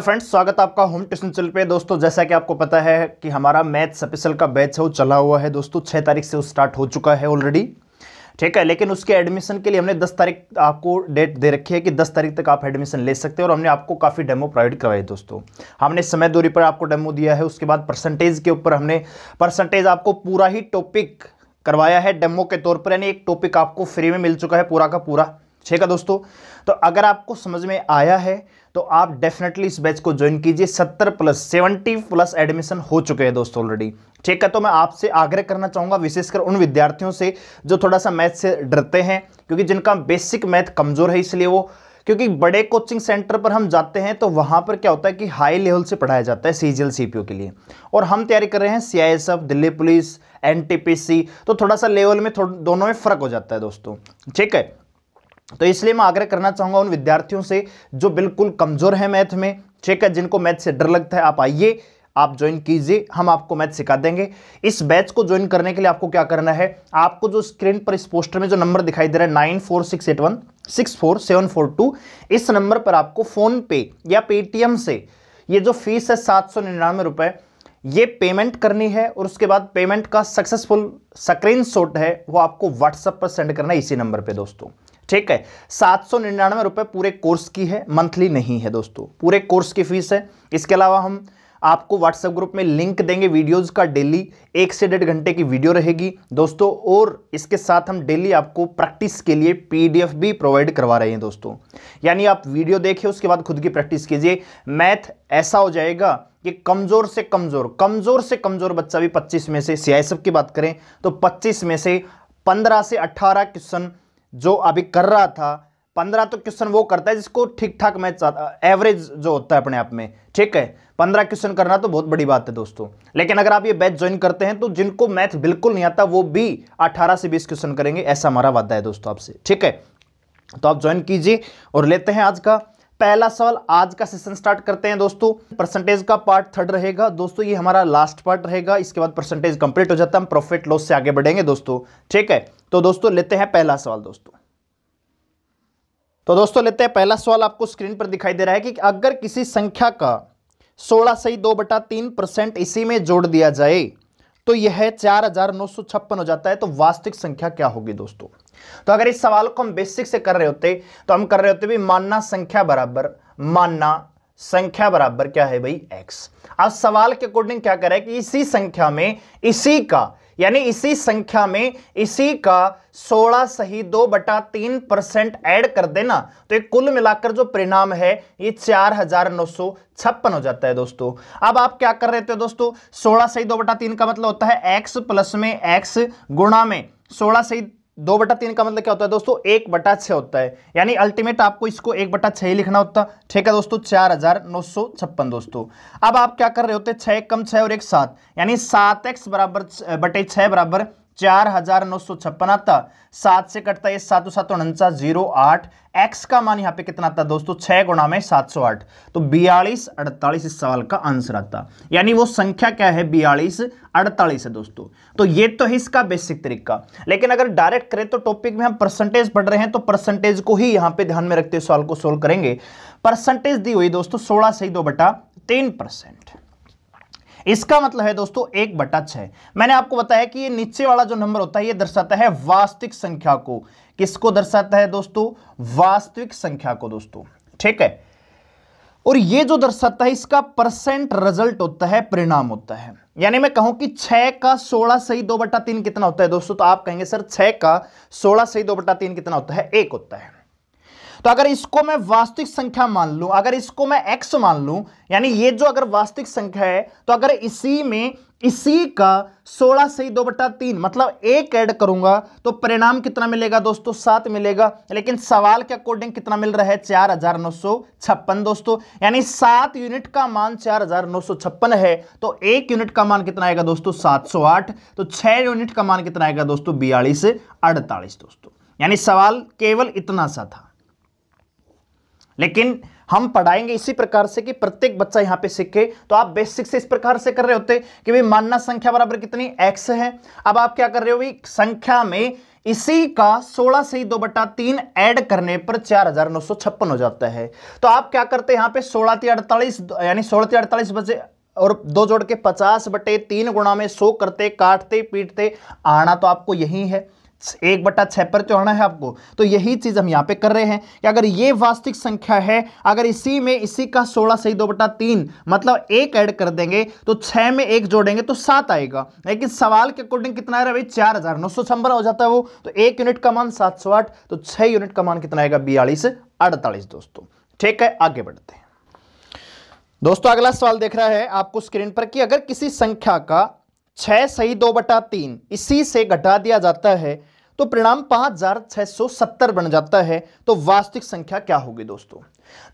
Friends, स्वागत आपका home tuition चल पे। दोस्तों, जैसा कि आपको पता है कि हमारा मैथ स्पेशल का बैच है, वो चला हुआ है। दोस्तों छः तारीख से वो स्टार्ट हो चुका है ऑलरेडी ठीक है, लेकिन उसके एडमिशन के लिए हमने 10 तारीख आपको डेट दे रखी है कि 10 तारीख तक आप एडमिशन ले सकते हैं और हमने आपको काफ़ी डेमो प्रोवाइड करवाए दोस्तों। हमने समय दूरी पर आपको डेमो दिया है, उसके बाद परसेंटेज के ऊपर हमने परसेंटेज आपको पूरा ही टॉपिक करवाया है डेमो के तौर पर, यानी एक टॉपिक आपको फ्री में मिल चुका है पूरा का पूरा। ठीक है, दोस्तों? तो अगर आपको समझ में आया है तो आप डेफिनेटली इस बैच को ज्वाइन कीजिए। सत्तर प्लस सेवेंटी प्लस एडमिशन हो चुके हैं दोस्तों ऑलरेडी ठीक है तो मैं आपसे आग्रह करना चाहूँगा विशेषकर उन विद्यार्थियों से जो थोड़ा सा मैथ से डरते हैं, क्योंकि जिनका बेसिक मैथ कमज़ोर है इसलिए वो, क्योंकि बड़े कोचिंग सेंटर पर हम जाते हैं तो वहाँ पर क्या होता है कि हाई लेवल से पढ़ाया जाता है सीजीएल सीपीओ के लिए। और हम तैयारी कर रहे हैं सीआईएसएफ दिल्ली पुलिस एनटीपीसी तो थोड़ा सा लेवल में दोनों में फ़र्क हो जाता है दोस्तों। ठीक है तो इसलिए मैं आग्रह करना चाहूँगा उन विद्यार्थियों से जो बिल्कुल कमज़ोर है मैथ में, ठीक है, जिनको मैथ से डर लगता है, आप आइए, आप ज्वाइन कीजिए, हम आपको मैथ सिखा देंगे। इस बैच को ज्वाइन करने के लिए आपको क्या करना है, आपको जो स्क्रीन पर इस पोस्टर में जो नंबर दिखाई दे रहा है nine four six eight one six four seven four two इस नंबर पर आपको फ़ोन पे या पेटीएम से ये जो फ़ीस है सात सौ निन्यानवे रुपए ये पेमेंट करनी है और उसके बाद पेमेंट का सक्सेसफुल स्क्रीन है, वो आपको व्हाट्सएप पर सेंड करना है इसी नंबर पर दोस्तों। ठीक है? सात सौ निन्यानवे रुपए पूरे कोर्स की है मंथली नहीं है दोस्तों। पूरे कोर्स की फ़ीस है। इसके अलावा हम आपको व्हाट्सएप ग्रुप में लिंक देंगे वीडियोस का डेली एक से डेढ़ घंटे की वीडियो रहेगी दोस्तों और इसके साथ हम डेली आपको प्रैक्टिस के लिए पीडीएफ भी प्रोवाइड करवा रहे हैं दोस्तों। यानी आप वीडियो देखिए उसके बाद खुद की प्रैक्टिस कीजिए। मैथ ऐसा हो जाएगा कि कमज़ोर से कमज़ोर कमज़ोर से कमज़ोर बच्चा भी 25 में से सीआईएसएफ की बात करें तो 25 में से 15 से 18 क्वेश्चन जो अभी कर रहा था, पंद्रह तो क्वेश्चन वो करता है जिसको ठीक ठाक मैथ एवरेज जो होता है अपने आप में, ठीक है? पंद्रह क्वेश्चन करना तो बहुत बड़ी बात है दोस्तों। लेकिन अगर आप ये बैच ज्वाइन करते हैं तो जिनको मैथ बिल्कुल नहीं आता, वो भी अठारह से बीस क्वेश्चन करेंगे, ऐसा हमारा वादा है दोस्तों आपसे, ठीक है? तो आप ज्वाइन कीजिए और लेते हैं आज का पहला सवाल आज का सेशन स्टार्ट करते हैं दोस्तों। परसेंटेज का पार्ट थर्ड रहेगा। दोस्तों, ये हमारा लास्ट पार्ट रहेगा। इसके बाद परसेंटेज कंप्लीट हो जाता है। हम प्रॉफिट लॉस से आगे बढ़ेंगे दोस्तों। ठीक है? तो दोस्तों, लेते हैं पहला सवाल दोस्तों। तो दोस्तों, लेते हैं पहला सवाल आपको स्क्रीन पर दिखाई दे रहा है कि अगर किसी संख्या का सोलह सही दो बटा तीन परसेंट इसी में जोड़ दिया जाए तो यह चार हज़ार नौ सौ छप्पन हो जाता है तो वास्तविक संख्या क्या होगी दोस्तों? तो अगर इस सवाल को हम बेसिक से कर रहे होते तो हम कर रहे होते भी मानना संख्या बराबर, मानना संख्या बराबर क्या है भाई? एक्स अब सवाल के अकॉर्डिंग क्या करें कि इसी संख्या में इसी का यानी इसी संख्या में इसी का 16 सही दो बटा तीन परसेंट एड कर देना। तो एक कुल मिलाकर जो परिणाम है, ये चार हज़ार नौ सौ छप्पन हो जाता है दोस्तों। अब आप क्या कर रहे थे दोस्तों? 16 सही दो बटा तीन का मतलब होता है एक्स प्लस में एक्स गुणा में। 16 सही दो बटा तीन का मतलब क्या होता है दोस्तों? एक बटा छः होता है। यानी अल्टीमेट आपको इसको एक बटा छह लिखना होता। ठीक है दोस्तों? चार हज़ार नौ सौ छप्पन दोस्तों। अब आप क्या कर रहे होते? छह कम छः और एक सात। यानी सात एक्स बराबर बटे छः बराबर चार हज़ार नौ सौ छप्पन आता। सात से कटता है सात सात उनचास ज़ीरो आठ। एक्स का मान यहाँ पे कितना आता दोस्तों? छह गुणा में सात सौ आठ। तो बयालीस, अड़तालीस इस सवाल का आंसर आता। यानी वो संख्या क्या है? बयालीस, अड़तालीस है दोस्तों। तो ये तो है इसका बेसिक तरीका। लेकिन अगर डायरेक्ट करें तो टॉपिक में हम परसेंटेज पढ़ रहे हैं तो परसेंटेज को ही यहाँ पे ध्यान में रखते हुए सवाल को सोल्व करेंगे। परसेंटेज दी हुई दोस्तों, सोलह से ही दो बटा तीन परसेंट इसका मतलब है दोस्तों, एक बटा छह। मैंने आपको बताया कि ये नीचे वाला जो नंबर होता है, ये दर्शाता है वास्तविक संख्या को। किसको दर्शाता है दोस्तों? वास्तविक संख्या को दोस्तों। ठीक है? और ये जो दर्शाता है, इसका परसेंट रिज़ल्ट होता है, परिणाम होता है। यानी मैं कहूँ कि छह का सोलह सही दो बटा तीन कितना होता है दोस्तों? तो आप कहेंगे, सर, छह का सोलह सही दो बटा तीन कितना होता है? एक होता है। तो अगर इसको मैं वास्तविक संख्या मान लूँ, अगर इसको मैं एक्स मान लूँ, यानी ये जो अगर वास्तविक संख्या है तो अगर इसी में, इसी का 16 से दो बटा तीन मतलब एक ऐड करूँगा तो परिणाम कितना मिलेगा दोस्तों? सात मिलेगा। लेकिन सवाल के अकॉर्डिंग कितना मिल रहा है? चार हज़ार नौ सौ छप्पन दोस्तों। यानी सात यूनिट का मान चार हज़ार नौ सौ छप्पन है तो एक यूनिट का मान कितना आएगा दोस्तों? सात सौ आठ। तो छह यूनिट का मान कितना आएगा दोस्तों? बयालीस अड़तालीस दोस्तों। यानी सवाल केवल इतना सा था। लेकिन हम पढ़ाएँगे इसी प्रकार से कि प्रत्येक बच्चा यहाँ पे सीखे। तो आप बेसिक से इस प्रकार से कर रहे होते कि भाई मानना संख्या बराबर कितनी? एक्स है। अब आप क्या कर रहे हो भाई? संख्या में इसी का 16 से ही दो बटा तीन एड करने पर चार हज़ार नौ सौ छप्पन हो जाता है। तो आप क्या करते हैं? यहाँ पे सोलह ती अड़तालीस, यानी सोलह ती अड़तालीस बजे और दो जोड़ के पचास बटे तीन गुणा में सो करते, काटते, पीटते, आना तो आपको यही है। एक बट्टा छह पर आना है आपको। तो यही चीज़ हम यहाँ पे कर रहे हैं कि अगर ये वास्तविक संख्या है, अगर इसी में इसी का सोलह सही दो बट्टा तीन मतलब एक ऐड कर देंगे तो छह में एक जोड़ेंगे तो सात आएगा। लेकिन सवाल के अकॉर्डिंग कितना है भाई? चार हज़ार। नौ सौ छप्पन हो जाता है वो। तो एक यूनिट का मान सात सौ आठ तो छह यूनिट का मान कितना आएगा? बयालीस, अड़तालीस दोस्तों। ठीक है, आगे बढ़ते हैं। दोस्तों, अगला सवाल देख रहा है आपको स्क्रीन पर कि अगर किसी संख्या का छह सही दो बटा तीन इसी से घटा दिया जाता है तो परिणाम पाँच हज़ार छह सौ सत्तर बन जाता है। तो वास्तविक संख्या क्या होगी दोस्तों?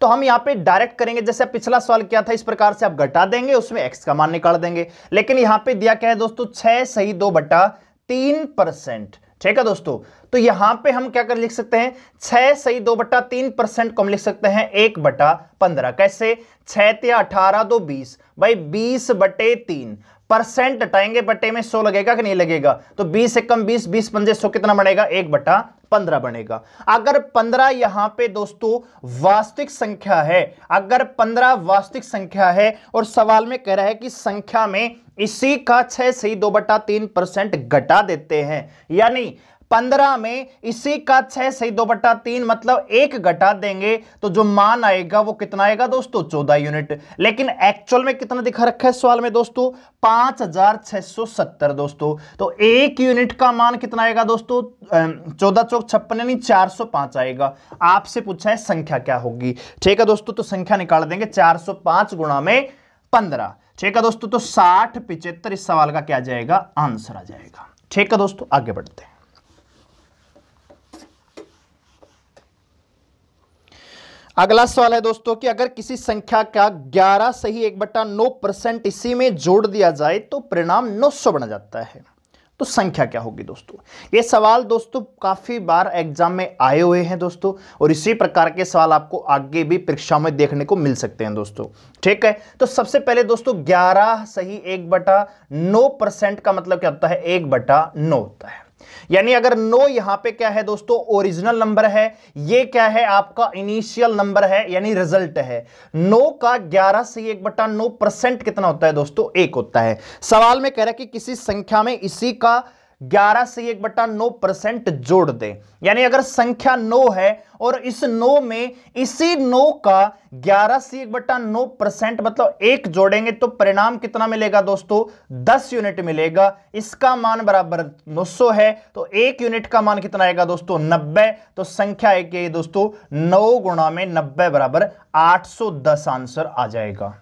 तो हम यहाँ पे डायरेक्ट करेंगे, जैसे पिछला सवाल क्या था, इस प्रकार से आप घटा देंगे, उसमें एक्स का मान निकाल देंगे। लेकिन यहाँ पे दिया क्या है दोस्तों? छह सही दो बटा तीन परसेंट। ठीक है दोस्तों? तो यहाँ पे हम क्या कर लिख सकते हैं? छह सही दो बट्टा तीन परसेंट को हम लिख सकते हैं, एक बटा पंद्रह। कैसे? छह अठारह दो बीस। भाई, बीस बटे तीन। परसेंट हटाएँगे बटे में सो लगेगा कि नहीं लगेगा? तो बीस से कम बीस बीस पंजे सो कितना बनेगा? एक बटा पंद्रह बनेगा। अगर पंद्रह यहाँ पे दोस्तों वास्तविक संख्या है, अगर पंद्रह वास्तविक संख्या है और सवाल में कह रहा है कि संख्या में इसी का छह से ही दो बटा तीन परसेंट घटा देते हैं, यानी पंद्रह में इसी का छह से दो बट्टा तीन मतलब एक घटा देंगे तो जो मान आएगा वो कितना आएगा दोस्तों? चौदह यूनिट। लेकिन एक्चुअल में कितना दिखा रखा है सवाल में दोस्तों? पाँच हज़ार छह सौ सत्तर दोस्तों। तो एक यूनिट का मान कितना आएगा दोस्तों? चौदह चौक छप्पन यानी चार सौ पाँच आएगा। आपसे पूछा है संख्या क्या होगी? ठीक है दोस्तों तो संख्या निकाल देंगे चार सौ पाँच गुणा में पंद्रह। ठीक है दोस्तों तो साठ पिछहत्तर इस सवाल का क्या जाएगा? आंसर आ जाएगा। ठीक है दोस्तों, आगे बढ़ते हैं। अगला सवाल है दोस्तों कि अगर किसी संख्या का 11 सही एक बट्टा नौ परसेंट इसी में जोड़ दिया जाए तो परिणाम 900 बन जाता है। तो संख्या क्या होगी दोस्तों? ये सवाल दोस्तों काफ़ी बार एग्ज़ाम में आए हुए हैं दोस्तों, और इसी प्रकार के सवाल आपको आगे भी परीक्षा में देखने को मिल सकते हैं दोस्तों। ठीक है? तो सबसे पहले दोस्तों 11 सही एक बटा नौ परसेंट का मतलब क्या होता है? एक बटा नौ होता है। यानी अगर नो यहाँ पे क्या है दोस्तों ओरिजिनल नंबर है, ये क्या है आपका इनिशियल नंबर है, यानी रिज़ल्ट है। नो का 11 से एक बटा नो परसेंट कितना होता है दोस्तों? एक होता है। सवाल में कह रहा है कि किसी संख्या में इसी का ग्यारह से एक बट्टा नौ परसेंट जोड़ दे। यानी अगर संख्या नौ है और इस नौ में इसी नौ का ग्यारह से एक बट्टा नौ परसेंट मतलब एक जोड़ेंगे तो परिणाम कितना मिलेगा दोस्तों? दस यूनिट मिलेगा। इसका मान बराबर नौ सौ है। तो एक यूनिट का मान कितना आएगा दोस्तों? नब्बे। तो संख्या एक दोस्तों, नौ गुणा में नब्बे बराबर आठ सौ दस आंसर आ जाएगा।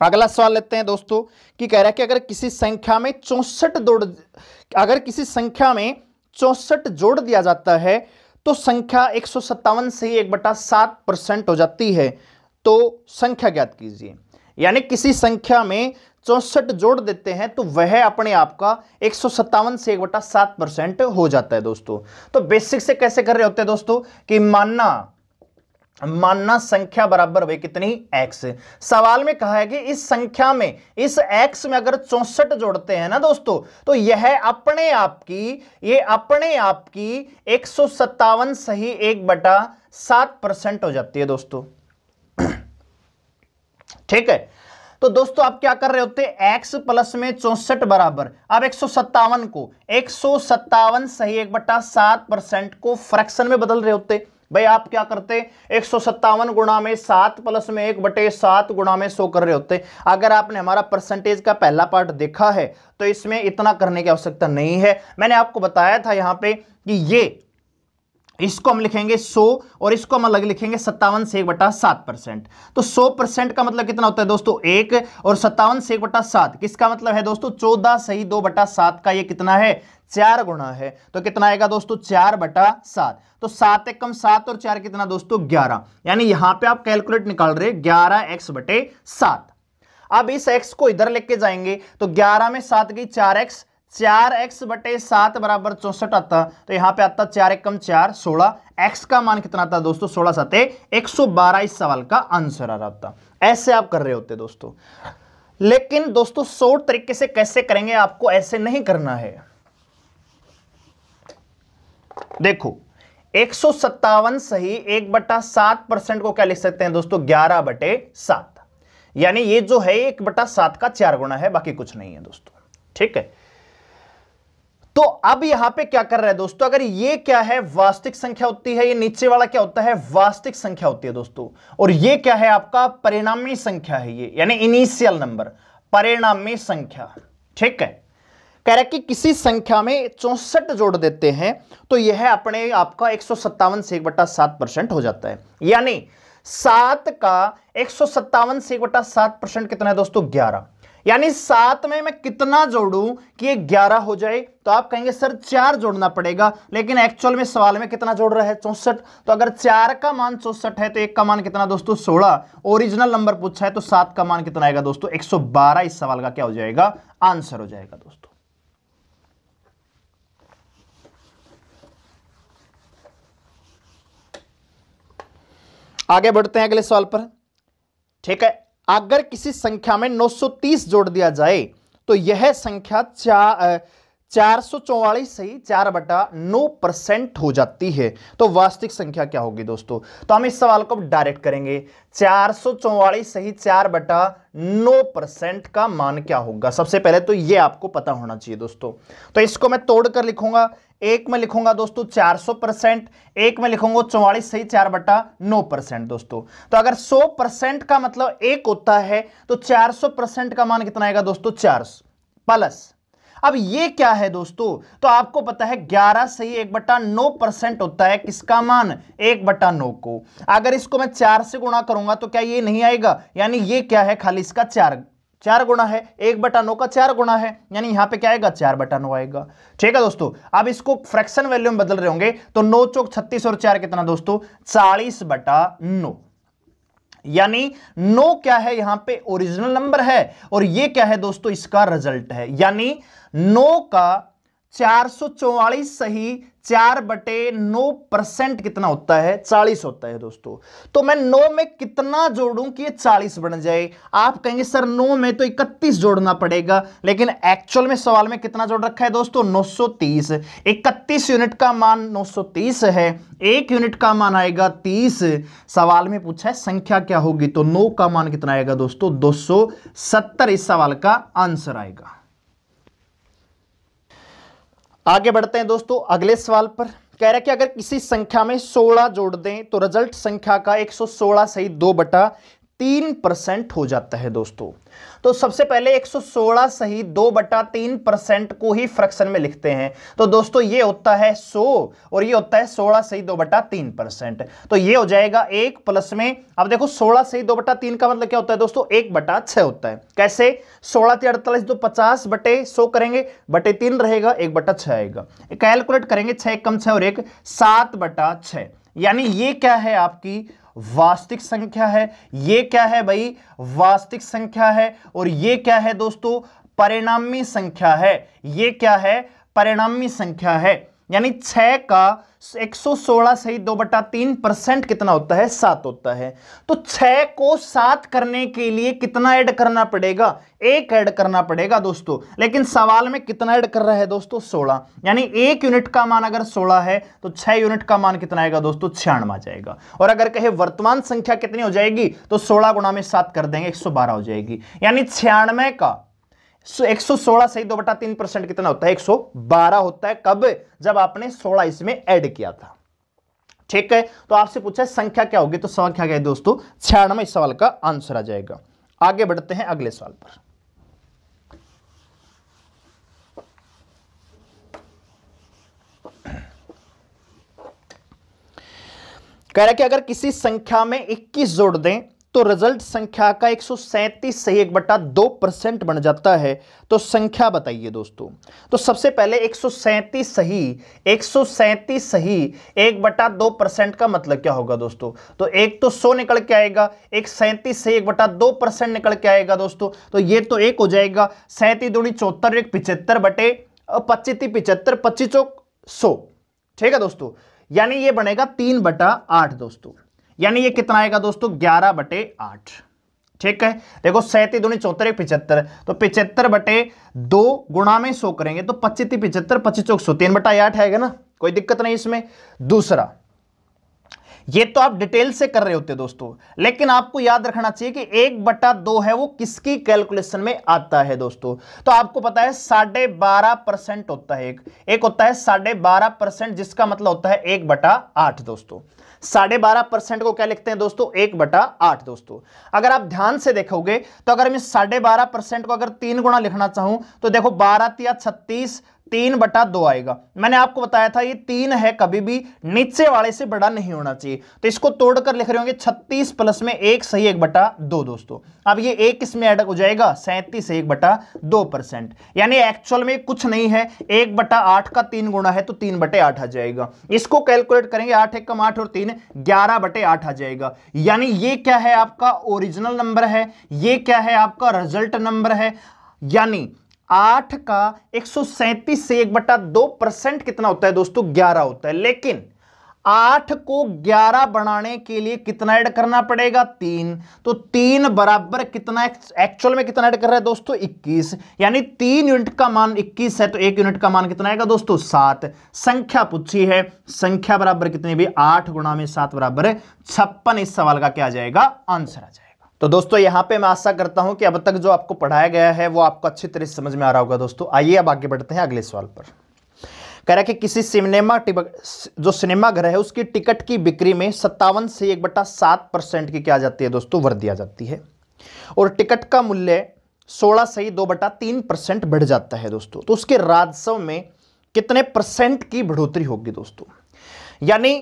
अगला सवाल लेते हैं दोस्तों, कि कह रहा है कि अगर किसी संख्या में चौसठ जोड़, अगर किसी संख्या में चौसठ जोड़ दिया जाता है तो संख्या एक सौ सत्तावन से ही एक बटा सात परसेंट हो जाती है। तो संख्या ज्ञात कीजिए। यानी किसी संख्या में चौसठ जोड़ देते हैं तो वह अपने आप का एक सौ सत्तावन से एक बटा सात परसेंट हो जाता है दोस्तों। तो बेसिक से कैसे कर रहे होते हैं दोस्तों, कि मानना मानना संख्या बराबर भाई कितनी? एक्स सवाल में कहा है कि इस संख्या में, इस एक्स में अगर चौसठ जोड़ते हैं ना दोस्तों तो यह अपने आप की, ये अपने आप की एक सही एक बटा सात परसेंट हो जाती है दोस्तों। ठीक है? तो दोस्तों, आप क्या कर रहे होते? X प्लस में चौसठ बराबर। अब एक को, एक सही एक बटा सात परसेंट को फ्रैक्शन में बदल रहे होते। भाई, आप क्या करते? एक सौ सत्तावन गुणा में सात प्लस में एक बटे सात गुणा में सो कर रहे होते। अगर आपने हमारा परसेंटेज का पहला पार्ट देखा है तो इसमें इतना करने की आवश्यकता नहीं है। मैंने आपको बताया था यहाँ पे कि ये इसको हम लिखेंगे 100 और इसको हम अलग लिखेंगे सत्तावन से एक बटा सात परसेंट। तो 100 परसेंट का मतलब कितना होता है दोस्तों? एक, और सत्तावन से एक बटा सात, किसका मतलब है दोस्तों? चौदह सही दो बटा सात का ये कितना है? चार गुणा है। तो कितना आएगा दोस्तों? चार बटा सात। तो सात एक कम सात, और चार कितना दोस्तों? ग्यारह। यानी यहाँ पे आप कैलकुलेट निकाल रहे ग्यारह एक्स अब इस एक्स को इधर लेके जाएँगे तो ग्यारह में सात गई चार एक्स चार एक्स बटे सात बराबर चौसठ आता तो यहाँ पे आता चार एक कम चार, सोलह। एक्स का मान कितना आता दोस्तों? सोलह सात एक सौ बारह इस सवाल का आंसर आ रहा था। ऐसे आप कर रहे होते दोस्तों। लेकिन दोस्तों शॉर्ट तरीके से कैसे करेंगे आपको ऐसे नहीं करना है। देखो, एक सौ सत्तावन सही एक बटा सात परसेंट को क्या लिख सकते हैं दोस्तों? ग्यारह बटे सात। यानी ये जो है, एक बटा सात का चार गुणा है, बाकी कुछ नहीं है दोस्तों। ठीक है? तो अब यहाँ पे क्या कर रहा है दोस्तों? अगर ये क्या है, वास्तविक संख्या होती है, ये नीचे वाला क्या होता है? वास्तविक संख्या होती है दोस्तों। और ये क्या है आपका? परिणामी संख्या है ये, यानी इनिशियल नंबर परिणामी संख्या। ठीक है? कह रहा कि किसी संख्या में चौसठ जोड़ देते हैं तो यह अपने आपका एक सौ सत्तावन से एक बटा हो जाता है। यानी सात का एक सौ सत्तावन से एक बटा कितना है दोस्तों? ग्यारह। यानी सात में मैं कितना जोड़ूं कि ये ग्यारह हो जाए तो आप कहेंगे, सर, चार जोड़ना पड़ेगा। लेकिन एक्चुअल में सवाल में कितना जोड़ रहा है? चौसठ। तो अगर चार का मान चौसठ है तो एक का मान कितना दोस्तों? सोलह। ओरिजिनल नंबर पूछा है तो सात का मान कितना आएगा दोस्तों? एक सौ बारह। इस सवाल का क्या हो जाएगा? आंसर हो जाएगा दोस्तों। आगे बढ़ते हैं अगले सवाल पर। ठीक है अगर किसी संख्या में 930 जोड़ दिया जाए तो यह संख्या चार चार सौ चौवालीस सही, चार बटा नौ परसेंट हो जाती है। तो वास्तविक संख्या क्या होगी दोस्तों? तो हम इस सवाल को डायरेक्ट करेंगे। चार सौ चौवालीस सही, चार बटा नौ परसेंट का मान क्या होगा? सबसे पहले तो ये आपको पता होना चाहिए दोस्तों। तो इसको मैं तोड़कर लिखूँगा। एक में लिखूँगा दोस्तों 400 परसेंट, एक में लिखूँगा चौवालीस सही, चार बटा नौ परसेंट दोस्तों। तो अगर 100 परसेंट का मतलब एक होता है तो 400 परसेंट का मान कितना आएगा दोस्तों? चार सौ, प्लस अब ये क्या है दोस्तों? तो आपको पता है 11 सही एक बटा नौ परसेंट होता है किसका मान? एक बटा नौ को। अगर इसको मैं चार से गुणा करूँगा तो क्या ये नहीं आएगा? यानी ये क्या है? खाली इसका चार चार गुणा है। एक बटा नौ का चार गुणा है। यानी यहाँ पे क्या आएगा? चार बटा नौ आएगा। ठीक है दोस्तों, अब इसको फ्रैक्शन वैल्यू में बदल रहे होंगे तो नौ चौक छत्तीस और चार कितना दोस्तों? चालीस बटा नौ। यानी नो क्या है, यहाँ पे ओरिजिनल नंबर है और ये क्या है दोस्तों, इसका रिज़ल्ट है। यानी नो का चार सौ चौवालीस सही, चार बटे नौ परसेंट कितना होता है? चालीस होता है दोस्तों। तो मैं नौ में कितना जोड़ूं कि ये चालीस बन जाए? आप कहेंगे, सर, नौ में तो इकतीस जोड़ना पड़ेगा। लेकिन एक्चुअल में सवाल में कितना जोड़ रखा है दोस्तों? 930 इकतीस यूनिट का मान 930 है। एक यूनिट का मान आएगा 30 सवाल में पूछा है, संख्या क्या होगी? तो नौ का मान कितना आएगा दोस्तों? दो सौ सत्तर। इस सवाल का आंसर आएगा। आगे बढ़ते हैं दोस्तों, अगले सवाल पर। कह रहा है कि अगर किसी संख्या में 16 जोड़ दें तो रिज़ल्ट संख्या का 116 सही दो बटा तीन परसेंट हो जाता है दोस्तों। तो सबसे पहले 116 सही दो बटा तीन परसेंट को ही फ्रैक्शन में लिखते हैं। तो दोस्तों, ये होता है 100 और ये होता है 16 सही दो बटा तीन परसेंट। तो ये हो जाएगा एक प्लस में। अब देखो 16 सही दो बटा तीन का मतलब क्या होता है दोस्तों? एक बटा छह होता है। कैसे? सोलह तीन अड़तालीस दो पचास बटे सौ करेंगे, बटे तीन रहेगा, एक बटा छह आएगा। कैलकुलेट करेंगे, छह कम छह और एक सात बटा छह। यानी ये क्या है आपकी वास्तविक संख्या है। ये क्या है भाई? वास्तविक संख्या है और ये क्या है दोस्तों? परिणामी संख्या है। ये क्या है? परिणामी संख्या है। यानी छह का 116 सही दो बटा तीन परसेंट कितना होता है? सात होता है। तो छह को सात करने के लिए कितना ऐड करना पड़ेगा? एक ऐड करना पड़ेगा दोस्तों। लेकिन सवाल में कितना ऐड कर रहा है दोस्तों? 16 यानी एक यूनिट का मान अगर 16 है तो छह यूनिट का मान कितना आएगा दोस्तों? छियानवा जाएगा। और अगर कहे वर्तमान संख्या कितनी हो जाएगी तो सोलह गुणा में सात कर देंगे, एक सौ बारह हो जाएगी। यानी छियानवे का सौ सोलह सही दो बटा तीन परसेंट कितना होता है? एक सौ बारह होता है। कब? जब आपने सोलह इसमें ऐड किया था। ठीक है? तो आपसे पूछा है, संख्या क्या होगी? तो संख्या क्या है दोस्तों? छियानवे इस सवाल का आंसर आ जाएगा। आगे बढ़ते हैं अगले सवाल पर। कह रहा है कि अगर किसी संख्या में 21 जोड़ दें तो रिज़ल्ट संख्या का एक सौ सैंतीस सही एक बट्टा दो परसेंट बन जाता है। तो संख्या बताइए दोस्तों। तो सबसे पहले एक सही एक सही, एक बटा दो परसेंट का मतलब क्या होगा दोस्तों? तो एक तो सौ निकल के आएगा, एक सैंतीस सही एक बटा दो परसेंट निकल के आएगा दोस्तों। तो ये तो एक हो जाएगा, सैंतीस दूनी चौहत्तर, एक पिछहत्तर बटे पच्चीस पिछहत्तर पच्चीस सौ। ठीक है दोस्तों? यानी ये बनेगा तीन बटा आठ दोस्तों। यानी ये कितना आएगा दोस्तों? ग्यारह बटे आठ। ठीक है? देखो, सैंतीस दूनी एक पिछहत्तर तो पिछहत्तर बटे दो गुणा में सौ करेंगे तो पच्चीस पिछहत्तर पच्चीस चौक सौ। तीन बटा आठ आएगा ना? कोई दिक्कत नहीं इसमें। दूसरा, ये तो आप डिटेल से कर रहे होते दोस्तों, लेकिन आपको याद रखना चाहिए कि एक बटा दो है वो किसकी कैलकुलेशन में आता है दोस्तों? तो आपको पता है, साढ़े बारह परसेंट होता है एक। एक होता है साढ़े बारह परसेंट, जिसका मतलब होता है एक बटा आठ दोस्तों। साढ़े बारह परसेंट को क्या लिखते हैं दोस्तों? एक बटा आठ दोस्तों। अगर आप ध्यान से देखोगे तो अगर मैं साढ़े बारह परसेंट को अगर तीन गुणा लिखना चाहूँ तो देखो बारह या छत्तीस तीन बटा दो आएगा। मैंने आपको बताया था ये तीन है, कभी भी नीचे वाले से बड़ा नहीं होना चाहिए। तो इसको तोड़कर लिख रहे होंगे छत्तीस प्लस में एक सही एक बटा दो दोस्तों। अब ये एक इसमें ऐड हो जाएगा? सैंतीस एक बटा दो परसेंट। यानी एक्चुअल में कुछ नहीं है, एक बटा आठ का तीन गुणा है तो तीन बटे आठ आ जाएगा। इसको कैलकुलेट करेंगे, आठ एक कम आठ और तीन, ग्यारह बटे आठ आ जाएगा। यानी ये क्या है आपका ओरिजिनल नंबर है, ये क्या है आपका रिज़ल्ट नंबर है? यानी आठ का एक से एक बटा दो परसेंट कितना होता है दोस्तों? ग्यारह होता है। लेकिन आठ को ग्यारह बनाने के लिए कितना ऐड करना पड़ेगा? तीन। तो तीन बराबर कितना एक्चुअल में कितना ऐड कर रहा है दोस्तों? इक्कीस। यानी तीन यूनिट का मान इक्कीस है तो एक यूनिट का मान कितना आएगा दोस्तों? सात। संख्या पूछी है। संख्या बराबर कितनी भी आठ गुणा में सात बराबर छप्पन। इस सवाल का क्या आ जाएगा? आंसर आ जाएगा। तो दोस्तों, यहाँ पे मैं आशा करता हूँ कि अब तक जो आपको पढ़ाया गया है, वो आपको अच्छी तरह से समझ में आ रहा होगा दोस्तों। आइए अब आगे बढ़ते हैं अगले सवाल पर। कह रहा है कि किसी सिनेमा जो सिनेमा घर है, उसकी टिकट की बिक्री में सत्तावन से एक बटा सात परसेंट की क्या जाती है दोस्तों? वर्दी आ जाती है। और टिकट का मूल्य सोलह से ही दो बटा तीन परसेंट बढ़ जाता है दोस्तों। तो उसके राजस्व में कितने परसेंट की बढ़ोतरी होगी दोस्तों? यानी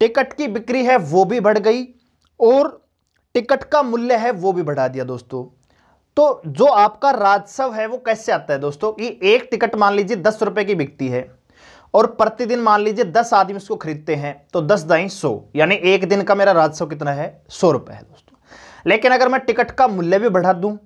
टिकट की बिक्री है, वो भी बढ़ गई, और टिकट का मूल्य है वो भी बढ़ा दिया दोस्तों। तो जो आपका राजस्व है वो कैसे आता है दोस्तों? कि एक टिकट मान लीजिए दस रुपए की बिकती है और प्रतिदिन मान लीजिए दस आदमी इसको खरीदते हैं तो दस दाई सौ, यानी एक दिन का मेरा राजस्व कितना है? सौ रुपए है दोस्तों। लेकिन अगर मैं टिकट का मूल्य भी बढ़ा दूँ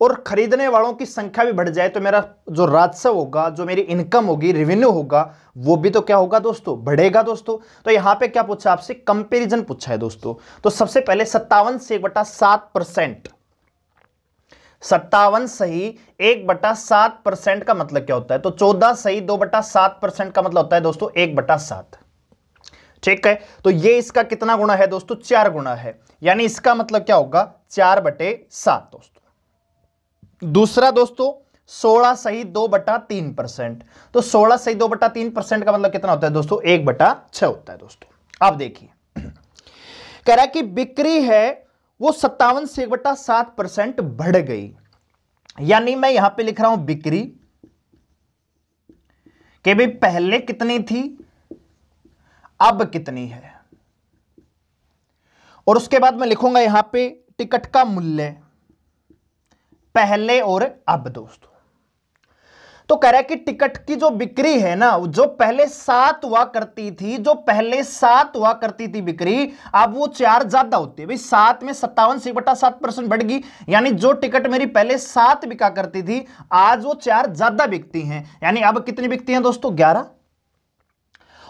और खरीदने वालों की संख्या भी बढ़ जाए तो मेरा जो राजस्व होगा, जो मेरी इनकम होगी रेवेन्यू होगा, वो भी तो क्या होगा दोस्तों? बढ़ेगा दोस्तों। तो यहाँ पे क्या पूछा आपसे? कंपेरिजन पूछा है दोस्तों। तो सबसे पहले सत्तावन से एक बटा सात परसेंट। सत्तावन सही, एक बटा सात परसेंट का मतलब क्या होता है? तो चौदह सही, दो बटा सात परसेंट का मतलब होता है दोस्तों, एक बटा सात। ठीक है? तो ये इसका कितना गुणा है दोस्तों? चार गुणा है। यानी इसका मतलब क्या होगा? चार बटे सात दोस्तों। दूसरा दोस्तों, सोलह सही दो बटा तीन परसेंट। तो सोलह सही दो बटा तीन परसेंट का मतलब कितना होता है दोस्तों? एक बटा छह होता है दोस्तों। अब देखिए। कह रहा कि बिक्री है, वो सत्तावन से एक बटा सात परसेंट बढ़ गई। यानी मैं यहाँ पे लिख रहा हूँ बिक्री, कि भाई पहले कितनी थी, अब कितनी है। और उसके बाद मैं लिखूँगा यहाँ पे टिकट का मूल्य। पहले और अब, दोस्तों। तो कह रहा है कि टिकट की जो बिक्री है ना, जो पहले सात हुआ करती थी, जो पहले सात हुआ करती थी बिक्री, अब वो चार ज़्यादा होती है। भाई, सात में सत्तावन से बटा सात परसेंट बढ़ गई। यानी जो टिकट मेरी पहले सात बिका करती थी, आज वो चार ज़्यादा बिकती हैं। यानी अब कितनी बिकती हैं, दोस्तों? ग्यारह।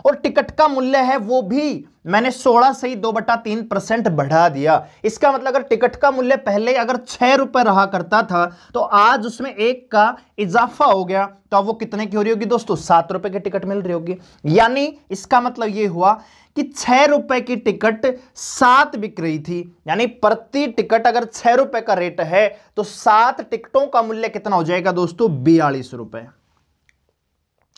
और टिकट का मूल्य है वो भी मैंने 16 से ही दो बटा तीन परसेंट बढ़ा दिया। इसका मतलब अगर टिकट का मूल्य पहले अगर छह रुपए रहा करता था तो आज उसमें एक का इजाफा हो गया। तो अब वो कितने की हो रही होगी दोस्तों? सात रुपए की टिकट मिल रही होगी। यानी इसका मतलब ये हुआ कि छह रुपए की टिकट सात बिक रही थी। यानी प्रति टिकट अगर छह रुपए का रेट है तो सात टिकटों का मूल्य कितना हो जाएगा दोस्तों? बयालीस रुपए।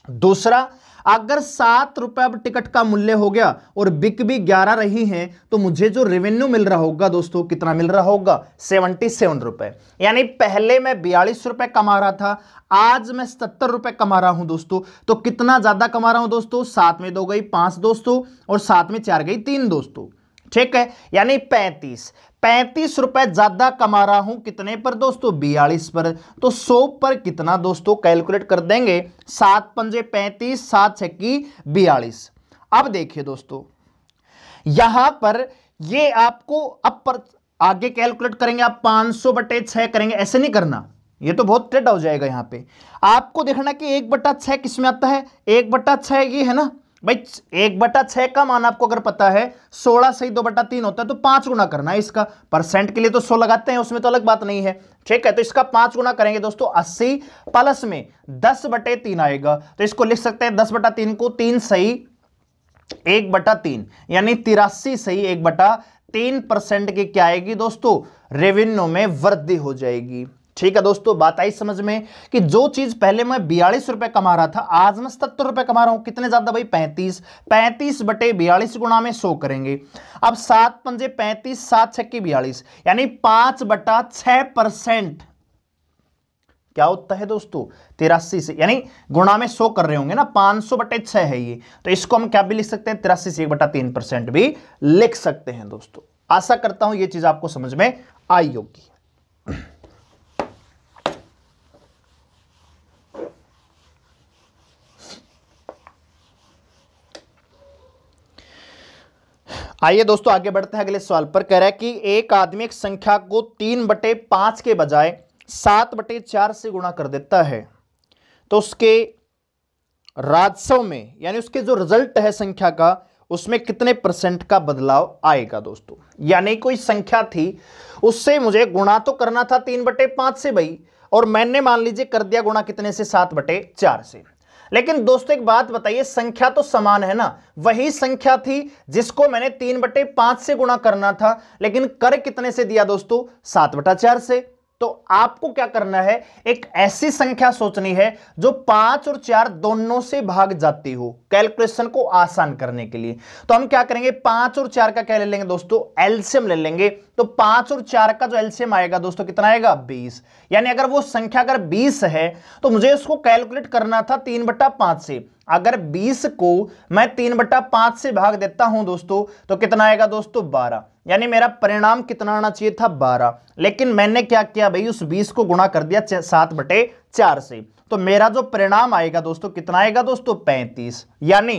दूसरा, अगर सात रुपए अब टिकट का मूल्य हो गया और बिक भी ग्यारह रही है तो मुझे जो रेवेन्यू मिल रहा होगा दोस्तों, कितना मिल रहा होगा? सेवनटी सेवन रुपए। यानी पहले मैं बयालीस रुपए कमा रहा था, आज मैं सत्तर रुपए कमा रहा हूँ दोस्तों। तो कितना ज़्यादा कमा रहा हूँ दोस्तों? सात में दो गई पाँच दोस्तों और सात में चार गई तीन दोस्तों। ठीक है, यानी पैंतीस। पैंतीस रुपए ज़्यादा कमा रहा हूँ कितने पर दोस्तों? बयालीस पर। तो सौ पर कितना दोस्तों? कैलकुलेट कर देंगे। सात पंजे पैंतीस, सात छक्की बयालीस। अब देखिए दोस्तों, यहाँ पर ये आपको अब पर आगे कैलकुलेट करेंगे, आप 500 बटे छह करेंगे। ऐसे नहीं करना। ये तो बहुत टेढ़ा हो जाएगा यहाँ पे। आपको देखना कि एक बट्टा छह किसमें आता है? एक बट्टा छह ये है ना? भाई, एक बटा छह का मान आपको अगर पता है, सोलह से ही दो बटा तीन होता है तो पाँच गुना करना है इसका। परसेंट के लिए तो सौ लगाते हैं, उसमें तो अलग बात नहीं है। ठीक है तो इसका पाँच गुना करेंगे दोस्तों, अस्सी प्लस में दस बटे तीन आएगा। तो इसको लिख सकते हैं, दस बटा तीन को तीन सही, एक बटा तीन, यानी तिरासी सही एक बटा तीन परसेंट की क्या आएगी दोस्तों? रेवेन्यू में वृद्धि हो जाएगी। ठीक है दोस्तों, बात आई समझ में कि जो चीज़ पहले मैं बयालीस रुपए कमा रहा था, आज मैं सत्तर रुपए कमा रहा हूँ। कितने ज़्यादा भाई? पैंतीस। पैंतीस बटे बयालीस गुणा में सौ करेंगे। अब सात पंजे पैंतीस, सात छक्की बयालीस, यानी पाँच बटा छह परसेंट। क्या होता है दोस्तों? तिरासी से, यानी गुणा में सौ कर रहे होंगे ना, पाँच सौ बटे छह है ये। तो इसको हम क्या भी लिख सकते हैं? तिरासी से एक बटा तीन परसेंट भी लिख सकते हैं दोस्तों। आशा करता हूँ ये चीज़ आपको समझ में आई होगी। आइए दोस्तों, आगे बढ़ते हैं, अगले सवाल पर कह रहा है कि एक आदमी एक संख्या को तीन बटे पाँच के बजाय सात बटे चार से गुणा कर देता है। तो उसके राजस्व में, यानी उसके जो रिज़ल्ट है संख्या का, उसमें कितने परसेंट का बदलाव आएगा दोस्तों? यानी कोई संख्या थी, उससे मुझे गुणा तो करना था तीन बटे पाँच से भाई, और मैंने मान लीजिए कर दिया गुणा कितने से? सात बटे चार से। लेकिन दोस्तों, एक बात बताइए, संख्या तो समान है ना? वही संख्या थी जिसको मैंने तीन बटे पाँच से गुणा करना था, लेकिन कर कितने से दिया दोस्तों? सात बटा चार से। तो आपको क्या करना है? एक ऐसी संख्या सोचनी है जो पाँच और चार दोनों से भाग जाती हो कैलकुलेशन को आसान करने के लिए। तो हम क्या करेंगे? पाँच और चार का क्या ले लेंगे दोस्तों? एल्सियम ले लेंगे। तो पाँच और चार का जो एल्सियम आएगा दोस्तों, कितना आएगा? बीस। यानी अगर वो संख्या अगर बीस है तो मुझे उसको कैलकुलेट करना था तीन बट्टा पाँच से। अगर 20 को मैं तीन बट्टा पाँच से भाग देता हूँ दोस्तों तो कितना आएगा दोस्तों? 12 यानी मेरा परिणाम कितना आना चाहिए था? 12 लेकिन मैंने क्या किया भाई? उस 20 को गुणा कर दिया सात बटे चार से। तो मेरा जो परिणाम आएगा दोस्तों, कितना आएगा दोस्तों? 35 यानी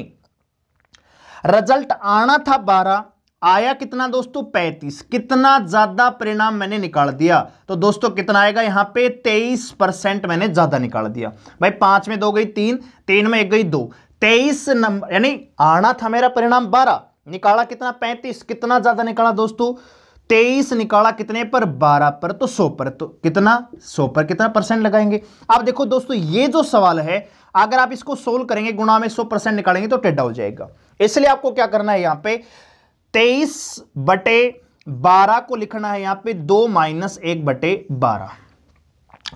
रिज़ल्ट आना था 12 आया कितना दोस्तों? 35 कितना ज़्यादा परिणाम मैंने निकाल दिया? तो दोस्तों, कितना आएगा? यहाँ पे 23 परसेंट मैंने ज़्यादा निकाल दिया। भाई, पाँच में दो गई तीन तीन में एक गई दो। तेईस नंबर यानी आना था मेरा परिणाम 12 निकाला कितना? 35 कितना ज़्यादा निकाला दोस्तों? तेईस निकाला कितने पर? 12 पर तो 100 पर। तो कितना? 100 पर कितना परसेंट लगाएँगे? अब देखो दोस्तों, ये जो सवाल है, अगर आप इसको सोल्व करेंगे, गुणा में 100 परसेंट निकालेंगे तो टेढ़ा हो जाएगा। इसलिए आपको क्या करना है यहाँ पे? तेईस बटे बारह को लिखना है यहाँ पे, दो माइनस एक बटे बारह।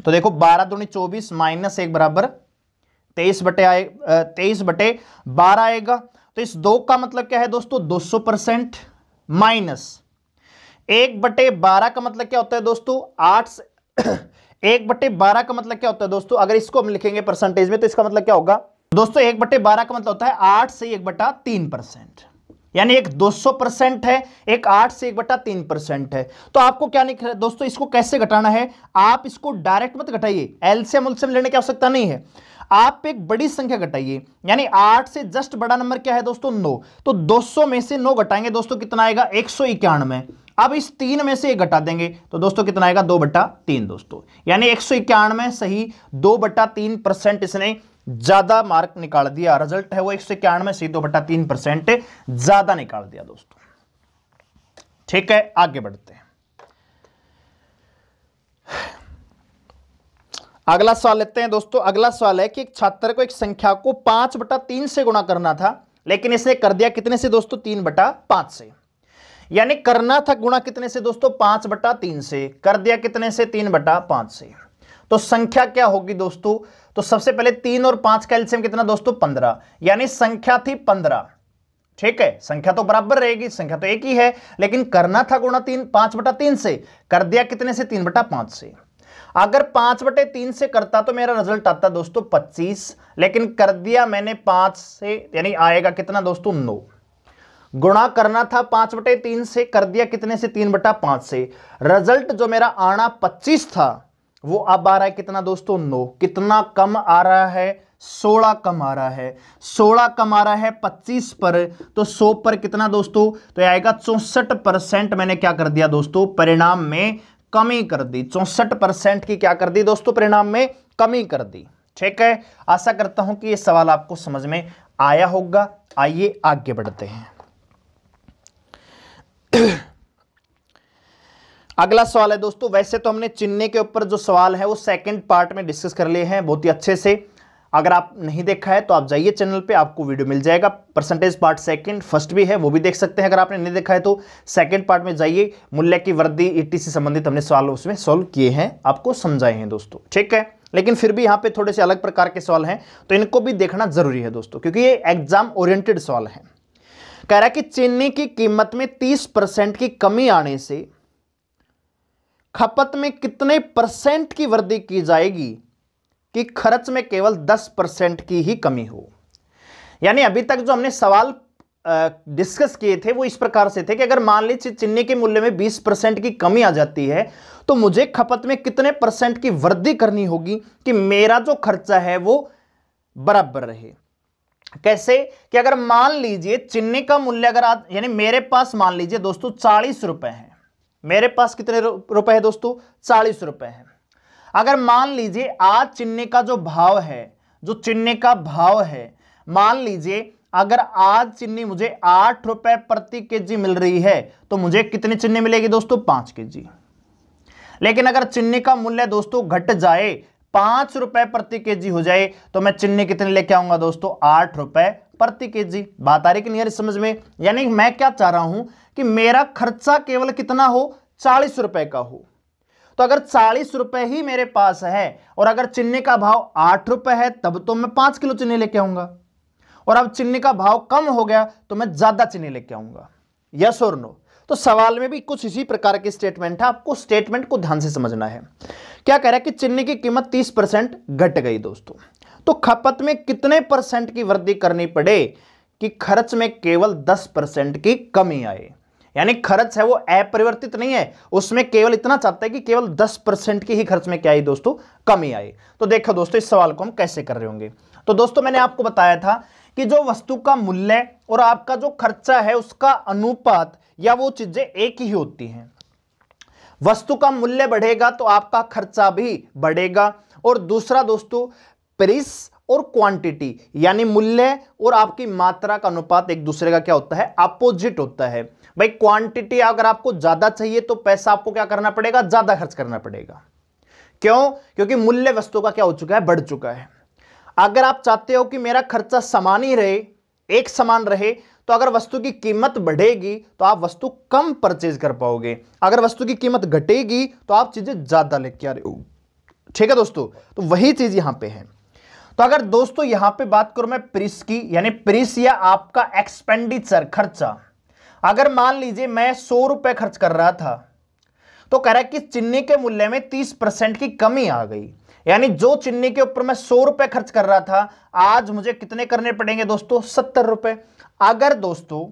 तो देखो, बारह दूनी चौबीस माइनस एक बराबर तेईस बटे आए तेईस बटे बारह आएगा। तो इस दो का मतलब क्या है दोस्तों? दो सौ परसेंट माइनस। एक बटे बारह का मतलब क्या होता है दोस्तों? आठ एक बटे बारह का मतलब क्या होता है दोस्तों? अगर इसको हम लिखेंगे परसेंटेज में तो इसका मतलब क्या होगा? दोस्तों, एक बटे बारह का मतलब होता है आठ से एक बटा तीन परसेंट। यानी एक 200 परसेंट है, एक आठ से एक बटा तीन परसेंट है। तो आपको क्या नहीं दोस्तों, इसको कैसे घटाना है? आप इसको डायरेक्ट मत घटाइए। एलसीएम उलसीएम लेने की आवश्यकता नहीं है। आप एक बड़ी संख्या घटाइए। यानी आठ से जस्ट बड़ा नंबर क्या है दोस्तों? नौ। तो 200 में से नौ घटाएँगे दोस्तों, कितना आएगा? एक सौ इक्यानवे। अब इस तीन में से एक घटा देंगे तो दोस्तों कितना आएगा? दो बट्टा तीन दोस्तों। यानी एक सौ इक्यानवे सही दो बट्टा तीन परसेंट इसने ज़्यादा मार्क निकाल दिया। रिज़ल्ट है वो एक सौ इक्यानवे से दो बटा तीन परसेंट। ज़्यादा निकाल दिया दोस्तों। ठीक है, आगे बढ़ते हैं। अगला सवाल लेते हैं दोस्तों। अगला सवाल है कि एक छात्र को एक संख्या को पाँच बटा तीन से गुणा करना था, लेकिन इसने कर दिया कितने से दोस्तों? तीन बटा पाँच से। यानी करना था गुणा कितने से दोस्तों? पाँच बटा तीन से। कर दिया कितने से? तीन बटा पाँच से। तो संख्या क्या होगी दोस्तों? तो सबसे पहले तीन और पाँच का एल्सियम कितना दोस्तों? पंद्रह। यानी संख्या थी पंद्रह। ठीक है, संख्या तो बराबर रहेगी, संख्या तो एक ही है, लेकिन करना था गुणा तीन, पाँच बटा तीन से, कर दिया कितने से? तीन बटा पाँच से। अगर पाँच बटे तीन से करता तो मेरा रिज़ल्ट आता दोस्तों पच्चीस, लेकिन कर दिया मैंने पाँच से, यानी आएगा कितना दोस्तों? नौ। गुणा करना था पाँच बटे तीन से, कर दिया कितने से? तीन बटा पाँच से। रिज़ल्ट जो मेरा आना पच्चीस था वो अब आ रहा है कितना दोस्तों? नो। कितना कम आ रहा है? सोलह कम आ रहा है। सोलह कम आ रहा है पच्चीस पर। तो सौ पर कितना दोस्तों? तो आएगा चौसठ परसेंट। मैंने क्या कर दिया दोस्तों? परिणाम में कमी कर दी। चौसठ परसेंट की क्या कर दी दोस्तों? परिणाम में कमी कर दी। ठीक है? आशा करता हूँ कि ये सवाल आपको समझ में आया होगा। आइए आगे बढ़ते हैं। अगला सवाल है दोस्तों, वैसे तो हमने चिन्ह के ऊपर जो सवाल है, वो सेकंड पार्ट में डिस्कस कर लिए हैं, बहुत ही अच्छे से। अगर आप नहीं देखा है तो आप जाइए चैनल पे, आपको वीडियो मिल जाएगा। परसेंटेज पार्ट सेकंड फ़र्स्ट भी है, वो भी देख सकते हैं अगर आपने नहीं देखा है तो सेकंड पार्ट में जाइए। मूल्य की वृद्धि ईटी से संबंधित हमने सवाल उसमें सॉल्व किए हैं, आपको समझाए हैं दोस्तों, ठीक है? लेकिन फिर भी यहाँ पे थोड़े से अलग प्रकार के सवाल हैं तो इनको भी देखना ज़रूरी है दोस्तों, क्योंकि ये एग्ज़ाम ओरिएंटेड सवाल है। कह रहा है कि चीनी की कीमत में तीस परसेंट की कमी आने से खपत में कितने परसेंट की वृद्धि की जाएगी कि खर्च में केवल 10 परसेंट की ही कमी हो? यानी अभी तक जो हमने सवाल डिस्कस किए थे, वो इस प्रकार से थे कि अगर मान लीजिए चिन्नी के मूल्य में 20 परसेंट की कमी आ जाती है तो मुझे खपत में कितने परसेंट की वृद्धि करनी होगी कि मेरा जो खर्चा है वो बराबर रहे? कैसे? कि अगर मान लीजिए चिन्नी का मूल्य अगर यानी मेरे पास मान लीजिए दोस्तों चालीस रुपए है मेरे पास कितने रुपए है दोस्तों? चालीस रुपए है। अगर मान लीजिए आज चिन्ने का जो भाव है, जो चिन्ने का भाव है, मान लीजिए अगर आज चिन्नी मुझे आठ रुपए प्रति केजी मिल रही है तो मुझे कितनी चिन्नी मिलेगी दोस्तों? पाँच केजी। लेकिन अगर चिन्नी का मूल्य दोस्तों घट जाए, पाँच रुपए प्रति केजी हो जाए तो मैं चिन्नी कितने लेके आऊँगा दोस्तों? आठ रुपए प्रति केजी। बात आ रही कि नहीं समझ में? यानी मैं क्या चाह रहा हूँ कि मेरा खर्चा केवल कितना हो? चालीस रुपए का हो। तो अगर चालीस रुपए ही मेरे पास है और अगर चिन्नी का भाव आठ रुपए है, तब तो मैं पाँच किलो चीनी लेके आऊँगा। और अब चिन्नी का भाव कम हो गया तो मैं ज़्यादा चीनी लेके आऊँगा। यस और नो तो सवाल में भी कुछ इसी प्रकार की स्टेटमेंट है। आपको स्टेटमेंट को ध्यान से समझना है। क्या कह रहा है कि चिन्नी की कीमत तीस परसेंट घट गई दोस्तों? तो खपत में कितने परसेंट की वृद्धि करनी पड़े कि खर्च में केवल दस परसेंट की कमी आए? यानी खर्च है वो अपरिवर्तित नहीं है। उसमें केवल इतना चाहता है कि केवल 10 परसेंट की ही खर्च में क्या आई दोस्तों? कमी आई। तो देखो दोस्तों, इस सवाल को हम कैसे कर रहे होंगे? तो दोस्तों, मैंने आपको बताया था कि जो वस्तु का मूल्य और आपका जो खर्चा है, उसका अनुपात या वो चीज़ें एक ही होती हैं। वस्तु का मूल्य बढ़ेगा तो आपका खर्चा भी बढ़ेगा। और दूसरा दोस्तों प्रिस और क्वांटिटी यानी मूल्य और आपकी मात्रा का अनुपात एक दूसरे का क्या होता है? अपोजिट होता है। भाई क्वांटिटी अगर आपको ज़्यादा चाहिए तो पैसा आपको क्या करना पड़ेगा? ज़्यादा खर्च करना पड़ेगा। क्यों? क्योंकि मूल्य वस्तु का क्या हो चुका है? बढ़ चुका है। अगर आप चाहते हो कि मेरा खर्चा समान ही रहे, एक समान रहे तो अगर वस्तु की कीमत बढ़ेगी तो आप वस्तु कम परचेज कर पाओगे। अगर वस्तु की कीमत घटेगी तो आप चीज़ें ज़्यादा लेके आ रहे हो। ठीक है दोस्तों? तो वही चीज़ यहाँ पे है। तो अगर दोस्तों, यहाँ पे बात करूँ मैं प्रिस की, यानी प्रिस या आपका एक्सपेंडिचर खर्चा। अगर मान लीजिए मैं सौ रुपए खर्च कर रहा था तो कह रहा है कि चिन्नी के मूल्य में तीस परसेंट की कमी आ गई। यानी जो चिन्नी के ऊपर मैं सौ रुपए खर्च कर रहा था, आज मुझे कितने करने पड़ेंगे दोस्तों? सत्तर रुपए। अगर दोस्तों,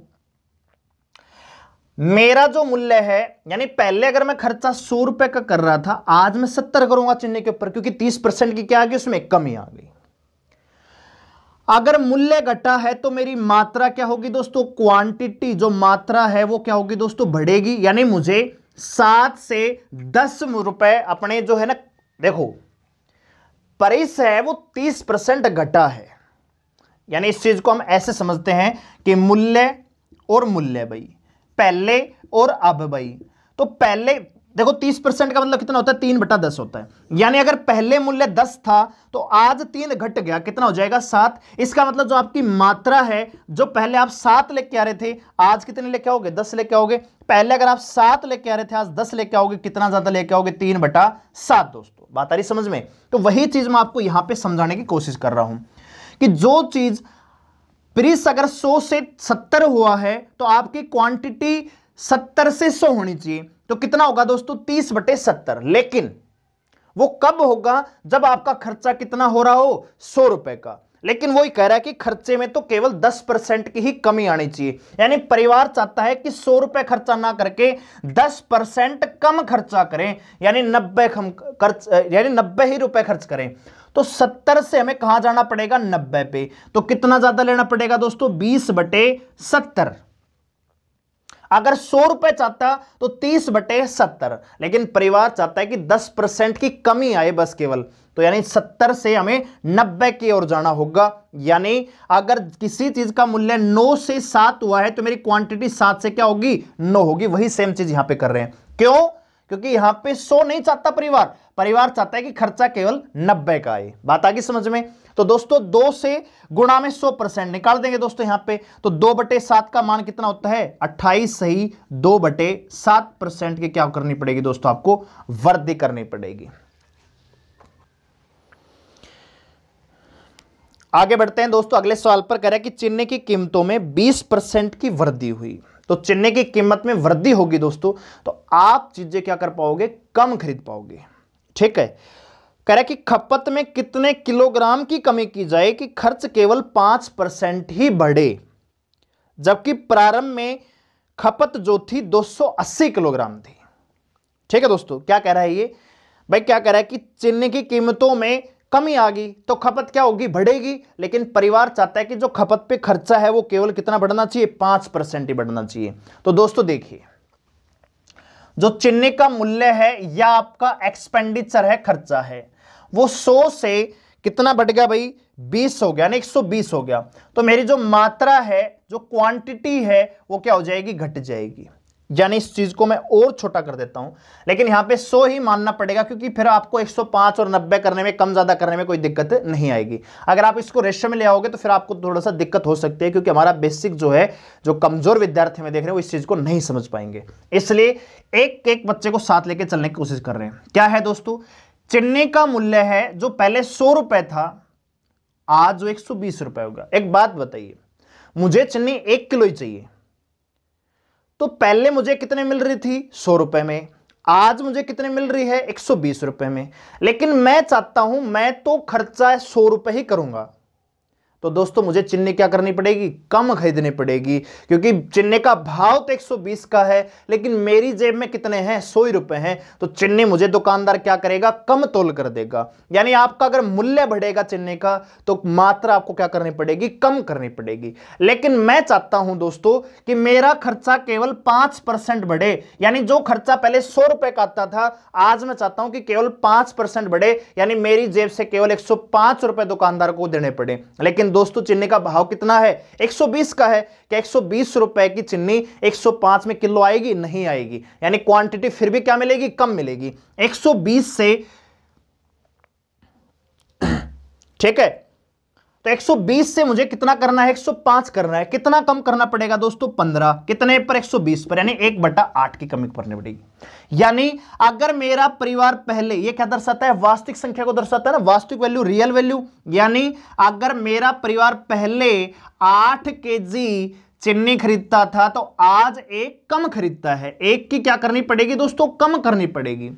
मेरा जो मूल्य है, यानी पहले अगर मैं खर्चा सौ रुपए का कर रहा था, आज मैं सत्तर करूँगा चिन्नी के ऊपर, क्योंकि तीस परसेंट की क्या आ गई? उसमें कमी आ गई। अगर मूल्य घटा है तो मेरी मात्रा क्या होगी दोस्तों? क्वांटिटी जो मात्रा है वो क्या होगी दोस्तों? बढ़ेगी। यानी मुझे सात से दस रुपए अपने जो है ना, देखो, परिस है वो तीस परसेंट घटा है। यानी इस चीज़ को हम ऐसे समझते हैं कि मूल्य और मूल्य भाई, पहले और अब भाई। तो पहले देखो, तीस परसेंट का मतलब कितना होता है? तीन बटा दस होता है। यानी अगर पहले मूल्य दस था तो आज तीन घट गया, कितना हो जाएगा? सात। इसका मतलब जो आपकी मात्रा है, जो पहले आप सात लेके आ रहे थे, आज कितने लेके आओगे? दस लेके आओगे। पहले अगर आप सात लेके आ रहे थे, आज दस लेके आओगे, कितना ज़्यादा लेके आओगे? तीन बटा सात, दोस्तों। बात आ रही समझ में? तो वही चीज़ मैं आपको यहाँ पर समझाने की कोशिश कर रहा हूँ कि जो चीज़ प्रीस अगर सौ से सत्तर हुआ है तो आपकी क्वांटिटी सत्तर से सौ होनी चाहिए। तो कितना होगा दोस्तों? तीस बटे सत्तर। लेकिन वो कब होगा? जब आपका खर्चा कितना हो रहा हो? सौ रुपए का। लेकिन वो ही कह रहा है कि खर्चे में तो केवल दस परसेंट की ही कमी आनी चाहिए। यानी परिवार चाहता है कि सौ रुपए खर्चा ना करके दस परसेंट कम खर्चा करें। यानी नब्बे खर्च, यानी नब्बे ही रुपए खर्च करें। तो सत्तर से हमें कहाँ जाना पड़ेगा? नब्बे पे। तो कितना ज़्यादा लेना पड़ेगा दोस्तों? बीस बटे सत्तर। अगर सौ रुपए चाहता तो तीस बटे सत्तर। लेकिन परिवार चाहता है कि दस परसेंट की कमी आए बस केवल। तो यानी सत्तर से हमें नब्बे की ओर जाना होगा। यानी अगर किसी चीज़ का मूल्य नौ से सात हुआ है तो मेरी क्वांटिटी सात से क्या होगी? नौ होगी। वही सेम चीज़ यहाँ पे कर रहे हैं। क्यों? क्योंकि यहाँ पे सौ नहीं चाहता परिवार। परिवार चाहता है कि खर्चा केवल नब्बे का आए। बात आगे समझ में? तो दोस्तों, दो से गुणा में सौ परसेंट निकाल देंगे दोस्तों यहाँ पे। तो दो बटे सात का मान कितना होता है? अट्ठाईस सही, दो बटे सात परसेंट की क्या करनी पड़ेगी दोस्तों आपको? वृद्धि करनी पड़ेगी। आगे बढ़ते हैं दोस्तों, अगले सवाल पर कह रहे हैं कि चिन्ह की कीमतों में 20 परसेंट की वृद्धि हुई। तो चिन्ह की कीमत में वृद्धि होगी दोस्तों तो आप चीज़ें क्या कर पाओगे? कम खरीद पाओगे। ठीक है? कह रहे कि खपत में कितने किलोग्राम की कमी की जाए कि खर्च केवल पाँच परसेंट ही बढ़े? जबकि प्रारंभ में खपत जो थी 280 किलोग्राम थी। ठीक है दोस्तों, क्या कह रहा है ये? भाई, क्या कह रहा है कि चिन्ह की कीमतों में कमी आ गई तो खपत क्या होगी? बढ़ेगी। लेकिन परिवार चाहता है कि जो खपत पे खर्चा है वो केवल कितना बढ़ना चाहिए? पाँच परसेंट ही बढ़ना चाहिए। तो दोस्तों, देखिए, जो चिन्ह का मूल्य है या आपका एक्सपेंडिचर है, खर्चा है वो सौ से कितना बढ़ गया भाई? बीस हो गया ना एक सौ बीस हो गया। तो मेरी जो मात्रा है, जो क्वांटिटी है, वो क्या हो जाएगी? घट जाएगी। यानी इस चीज़ को मैं और छोटा कर देता हूँ। लेकिन यहाँ पे 100 ही मानना पड़ेगा, क्योंकि फिर आपको 105 और 90 करने में, कम ज़्यादा करने में कोई दिक्कत नहीं आएगी। अगर आप इसको रेशियो में ले आओगे तो फिर आपको थोड़ा सा दिक्कत हो सकती है, क्योंकि हमारा बेसिक जो है, जो कमज़ोर विद्यार्थी में देख रहे हैं, वो इस चीज़ को नहीं समझ पाएँगे। इसलिए एक एक बच्चे को साथ लेके चलने की कोशिश कर रहे हैं। क्या है दोस्तों? चिन्नी का मूल्य है जो पहले सौ रुपए था, आज वो एक सौ बीस रुपए होगा एक बात बताइए, मुझे चेन्नई एक किलो ही चाहिए। तो पहले मुझे कितने मिल रही थी? सौ रुपए में। आज मुझे कितने मिल रही है? एक सौ बीस रुपए में। लेकिन मैं चाहता हूँ, मैं तो खर्चा सौ रुपए ही करूँगा। तो दोस्तों, मुझे चिन्ह क्या करनी पड़ेगी? कम खरीदनी पड़ेगी, क्योंकि चिन्ह का भाव तो 120 का है, लेकिन मेरी जेब में कितने हैं? सौ रुपए हैं। तो चिन्ह मुझे दुकानदार क्या करेगा? कम तोल कर देगा। यानी आपका अगर मूल्य बढ़ेगा चिन्ह का तो मात्रा आपको क्या करनी पड़ेगी? कम करनी पड़ेगी। लेकिन मैं चाहता हूँ दोस्तों, कि मेरा खर्चा केवल पाँच परसेंट बढ़े। यानी जो खर्चा पहले सौ रुपए का आता था, आज मैं चाहता हूँ कि केवल पाँच परसेंट बढ़े। यानी मेरी जेब से केवल एक सौ रुपए दुकानदार को देने पड़े। लेकिन दोस्तों चिन्नी का भाव कितना है? 120 का है। क्या 120 रुपए की चिन्नी 105 में किलो आएगी? नहीं आएगी। यानी क्वांटिटी फिर भी क्या मिलेगी? कम मिलेगी। 120 से ठीक है? तो 120 से मुझे कितना करना है? 105 करना है। कितना कम करना पड़ेगा दोस्तों? 15 कितने पर? 120 पर, यानी एक बटा आठ की कमी करनी पड़ेगी। यानी अगर मेरा परिवार पहले, ये क्या दर्शाता है? वास्तविक संख्या को दर्शाता है ना? वास्तविक वैल्यू रियल वैल्यू यानी अगर मेरा परिवार पहले आठ के चिन्नी खरीदता था तो आज एक कम खरीदता है। एक की क्या करनी पड़ेगी दोस्तों? कम करनी पड़ेगी।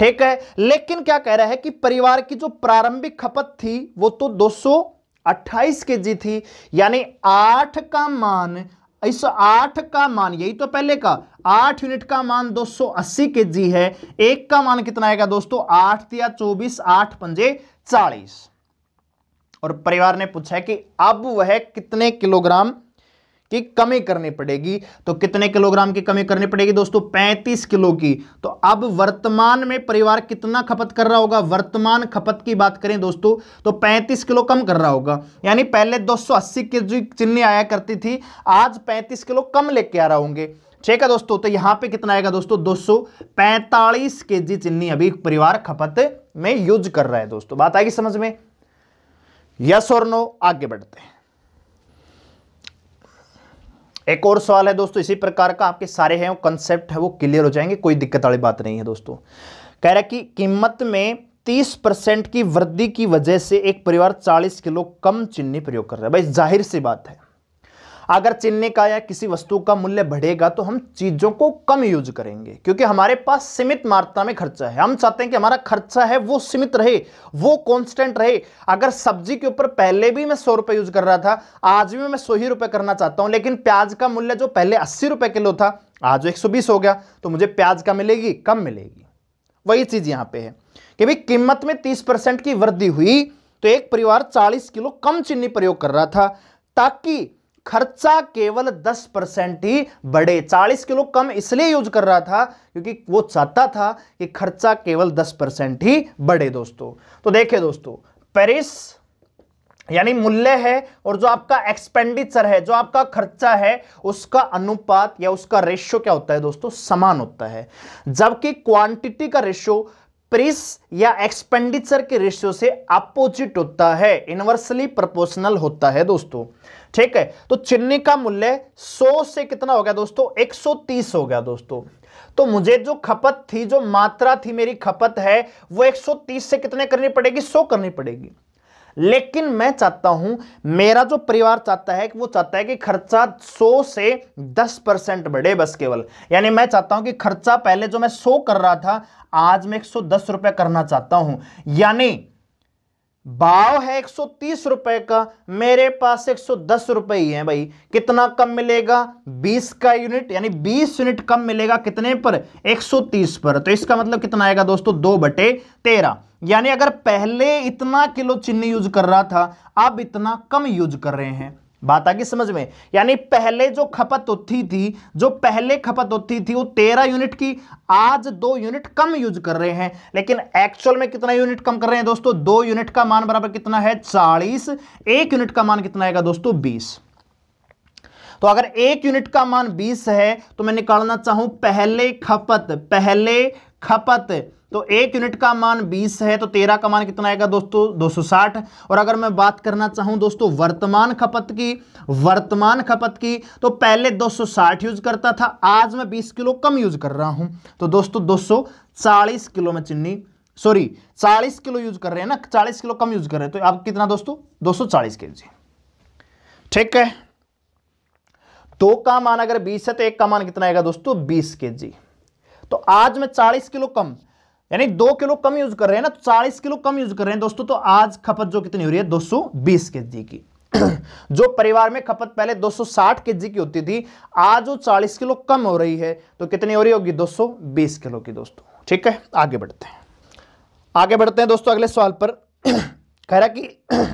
ठीक है? लेकिन क्या कह रहा है कि परिवार की जो प्रारंभिक खपत थी, वो तो 228 के जी थी, यानी आठ का मान, इस आठ का मान, यही तो पहले का, आठ यूनिट का मान 280 के जी है। एक का मान कितना आएगा दोस्तों? आठ दिया चौबीस, आठ पंजे चालीस। और परिवार ने पूछा कि अब वह कितने किलोग्राम की कमी करनी पड़ेगी। तो कितने किलोग्राम की कमी करनी पड़ेगी दोस्तों? 35 किलो की। तो अब वर्तमान में परिवार कितना खपत कर रहा होगा? वर्तमान खपत की बात करें दोस्तों तो 35 किलो कम कर रहा होगा। यानी पहले 280 की जो चिन्नी आया करती थी, आज 35 किलो कम लेके आ रहा होंगे। ठीक है दोस्तों तो यहाँ पे कितना आएगा दोस्तों? 245 केजी चिन्नी अभी परिवार खपत में यूज़ कर रहा है दोस्तों। बात आएगी समझ में? यस और नो, आगे बढ़ते हैं। एक और सवाल है दोस्तों, इसी प्रकार का आपके सारे हैं, वो कंसेप्ट है, वो क्लियर हो जाएँगे, कोई दिक्कत वाली बात नहीं है दोस्तों। कह रहा है कि कीमत में 30 परसेंट की वृद्धि की वजह से एक परिवार 40 किलो कम चीनी प्रयोग कर रहा है। भाई, ज़ाहिर सी बात है। अगर चिन्ह का या किसी वस्तु का मूल्य बढ़ेगा तो हम चीज़ों को कम यूज़ करेंगे, क्योंकि हमारे पास सीमित मात्रा में खर्चा है। हम चाहते हैं कि हमारा खर्चा है, वो सीमित रहे, वो कांस्टेंट रहे। अगर सब्ज़ी के ऊपर पहले भी मैं सौ रुपए यूज़ कर रहा था, आज भी मैं सौ ही रुपए करना चाहता हूँ, लेकिन प्याज का मूल्य जो पहले अस्सी रुपए किलो था, आज एक सौ बीस हो गया तो मुझे प्याज का मिलेगी, कम मिलेगी। वही चीज़ यहाँ पर है कि भाई कीमत में तीस परसेंट की वृद्धि हुई तो एक परिवार चालीस किलो कम चीनी प्रयोग कर रहा था, ताकि खर्चा केवल 10 परसेंट ही बढ़े। 40 किलो कम इसलिए यूज़ कर रहा था क्योंकि वो चाहता था कि खर्चा केवल 10 परसेंट ही बढ़े दोस्तों। तो देखिए दोस्तों, पेरिस यानी मूल्य है और जो आपका एक्सपेंडिचर है, जो आपका खर्चा है, उसका अनुपात या उसका रेशियो क्या होता है दोस्तों? समान होता है। जबकि क्वांटिटी का रेशियो प्रिस या एक्सपेंडिचर के रेशियो से अपोजिट होता है। इनवर्सली प्रोपोर्शनल होता है दोस्तों। ठीक है? तो चिन्नी का मूल्य 100 से कितना हो गया दोस्तों? 130 हो गया दोस्तों। तो मुझे जो खपत थी, जो मात्रा थी मेरी खपत है, वो 130 से कितने करनी पड़ेगी? 100 करनी पड़ेगी। लेकिन मैं चाहता हूँ, मेरा जो परिवार चाहता है, वो चाहता है कि खर्चा 100 से 10 परसेंट बढ़े बस केवल। यानी मैं चाहता हूँ कि खर्चा पहले जो मैं 100 कर रहा था, आज मैं 110 रुपए करना चाहता हूँ। यानी भाव है एक सौ तीस रुपए का, मेरे पास 110 रुपए ही है भाई। कितना कम मिलेगा? 20 का यूनिट यानी 20 यूनिट कम मिलेगा कितने पर? 130 पर। तो इसका मतलब कितना आएगा दोस्तों? दो बटे तेरह। यानी अगर पहले इतना किलो चीनी यूज़ कर रहा था, अब इतना कम यूज़ कर रहे हैं। बात आगे समझ में? यानी पहले जो खपत होती थी, जो पहले खपत होती थी, वो तेरह यूनिट की, आज दो यूनिट कम यूज़ कर रहे हैं। लेकिन एक्चुअल में कितना यूनिट कम कर रहे हैं दोस्तों? दो यूनिट का मान बराबर कितना है? चालीस। एक यूनिट का मान कितना आएगा दोस्तों? बीस। तो अगर एक यूनिट का मान 20 है तो मैं निकालना चाहूँ पहले खपत पहले खपत। तो एक यूनिट का मान 20 है तो 13 का मान कितना आएगा दोस्तों? 260 और अगर मैं बात करना चाहूँ दोस्तों, वर्तमान खपत की, वर्तमान खपत की तो पहले 260 यूज़ करता था, आज मैं 20 किलो कम यूज़ कर रहा हूँ। तो दोस्तों 240 किलो में चिन्नी, सॉरी 40 किलो यूज़ कर रहे हैं ना 40 किलो कम यूज़ कर रहे हैं। तो आप कितना दोस्तों? 240 के जी। ठीक है? दो का मान अगर 20 है तो एक का मान कितना आएगा दोस्तों? 20 केजी तो आज मैं 40 किलो कम यानी दो किलो कम यूज़ कर रहे हैं ना तो चालीस किलो कम यूज़ कर रहे हैं। दोस्तों तो आज खपत जो कितनी हो रही है? 220 केजी की। जो परिवार में खपत पहले 260 केजी की होती थी, आज वो 40 किलो कम हो रही है। तो कितनी हो रही होगी? 220 किलो की, दोस्तों। ठीक है, आगे बढ़ते हैं। आगे बढ़ते हैं दोस्तों, अगले सवाल पर। कह रहा कि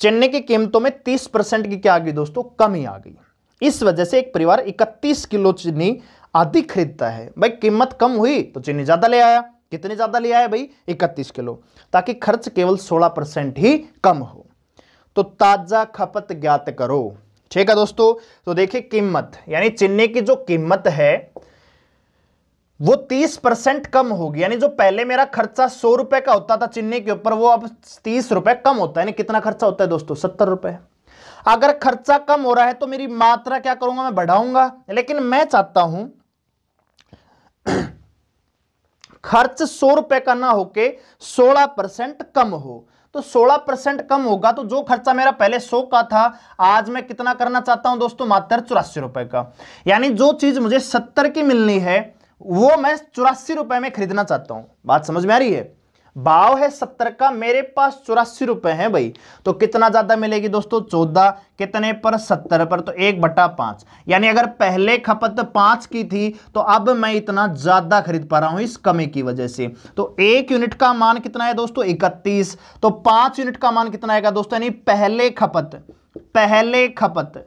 चेन्नई की कीमतों में 30 परसेंट की क्या आ गई दोस्तों? कमी आ गई। इस वजह से एक परिवार 31 किलो चीनी अधिक खरीदता है। भाई, कीमत कम हुई तो चीनी ज़्यादा ले आया। कितने ज़्यादा ले आया भाई? इकतीस किलो। ताकि खर्च केवल 16 परसेंट ही कम हो। तो ताज़ा खपत ज्ञात करो। ठीक है दोस्तों? तो देखिए कीमत, यानी चीनी की जो कीमत है, वो 30 परसेंट कम होगी। यानी जो पहले मेरा खर्चा सौ रुपए का होता था चिन्नी के ऊपर, वो अब तीस रुपए कम होता है। यानी कितना खर्चा होता है दोस्तों? सत्तर रुपए। अगर खर्चा कम हो रहा है तो मेरी मात्रा क्या करूँगा? मैं बढ़ाऊँगा। लेकिन मैं चाहता हूँ खर्च सौ रुपए का ना होके सोलह परसेंट कम हो। तो 16 परसेंट कम होगा तो जो खर्चा मेरा पहले 100 का था, आज मैं कितना करना चाहता हूँ दोस्तों? मात्र चौरासी रुपए का। यानी जो चीज़ मुझे 70 की मिलनी है, वो मैं चौरासी रुपए में खरीदना चाहता हूँ। बात समझ में आ रही है? भाव है सत्तर का, मेरे पास चौरासी रुपए है भाई। तो कितना ज़्यादा मिलेगी दोस्तों? चौदह। कितने पर? सत्तर पर तो एक बटा पाँच। यानी अगर पहले खपत पाँच की थी तो अब मैं इतना ज़्यादा खरीद पा रहा हूँ इस कमी की वजह से। तो एक यूनिट का मान कितना है दोस्तों? इकतीस। तो पाँच यूनिट का मान कितना आएगा दोस्तों? यानी पहले खपत पहले खपत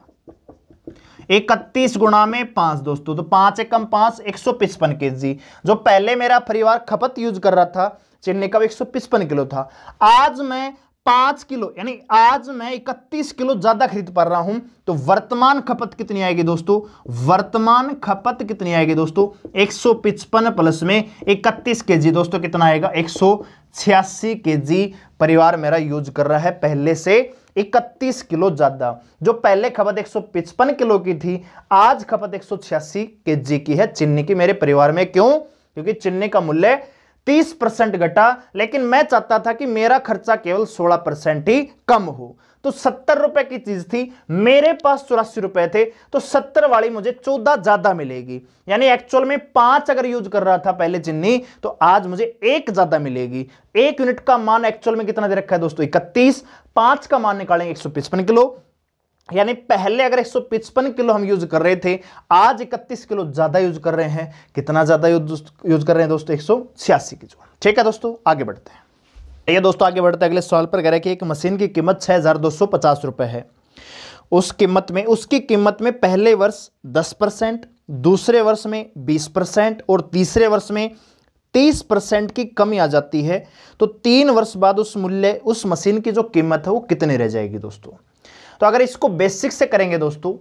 इकतीस गुणा में पाँच दोस्तों। तो पाँच एकम पाँच, एक सौ पिचपन के जी जो पहले मेरा परिवार खपत यूज़ कर रहा था चेन्नई का एक सौ किलो था। आज मैं पाँच किलो, यानी आज मैं इकतीस किलो ज़्यादा खरीद पा रहा हूँ। तो वर्तमान खपत कितनी आएगी दोस्तों? वर्तमान खपत कितनी आएगी दोस्तों? एक सौ पिचपन प्लस में इकतीस के जी दोस्तों कितना आएगा? एक सौ छियासी के जी परिवार मेरा यूज़ कर रहा है पहले से 31 किलो ज़्यादा। जो पहले खपत एक सौ पिचपन किलो की थी, आज खपत एक सौ छियासी के जी की है। चिन्नी की मेरे परिवार में क्यों? क्योंकि चिन्नी का मूल्य तीस परसेंट घटा, लेकिन मैं चाहता था कि मेरा खर्चा केवल सोलह परसेंट ही कम हो। तो सत्तर रुपए की चीज़ थी, मेरे पास चौरासी रुपए थे तो सत्तर वाली मुझे चौदह ज़्यादा मिलेगी। यानी एक्चुअल में पाँच अगर यूज़ कर रहा था पहले चिन्नी तो आज मुझे एक ज़्यादा मिलेगी। एक यूनिट का मान एक्चुअल में कितना दे रखा है दोस्तों? इकतीस। पाँच का मान निकालेंगे एक किलो। यानी पहले अगर एक किलो हम यूज़ कर रहे थे, आज 31 किलो ज़्यादा यूज़ कर रहे हैं। कितना ज़्यादा यूज़ कर रहे हैं दोस्तों? एक किलो। ठीक है दोस्तों, आगे बढ़ते हैं। ये दोस्तों, आगे बढ़ते हैं। अगले सवाल पर कह रहे हैं कि एक मशीन की कीमत छह हज़ार दो सौ पचास रुपए है। उस कीमत में, उसकी कीमत में पहले वर्ष दस परसेंट, दूसरे वर्ष में बीस परसेंट और तीसरे वर्ष में तीस परसेंट की कमी आ जाती है। तो तीन वर्ष बाद उस मूल्य, उस मशीन की जो कीमत है, वो कितनी रह जाएगी दोस्तों? तो अगर इसको बेसिक से करेंगे दोस्तों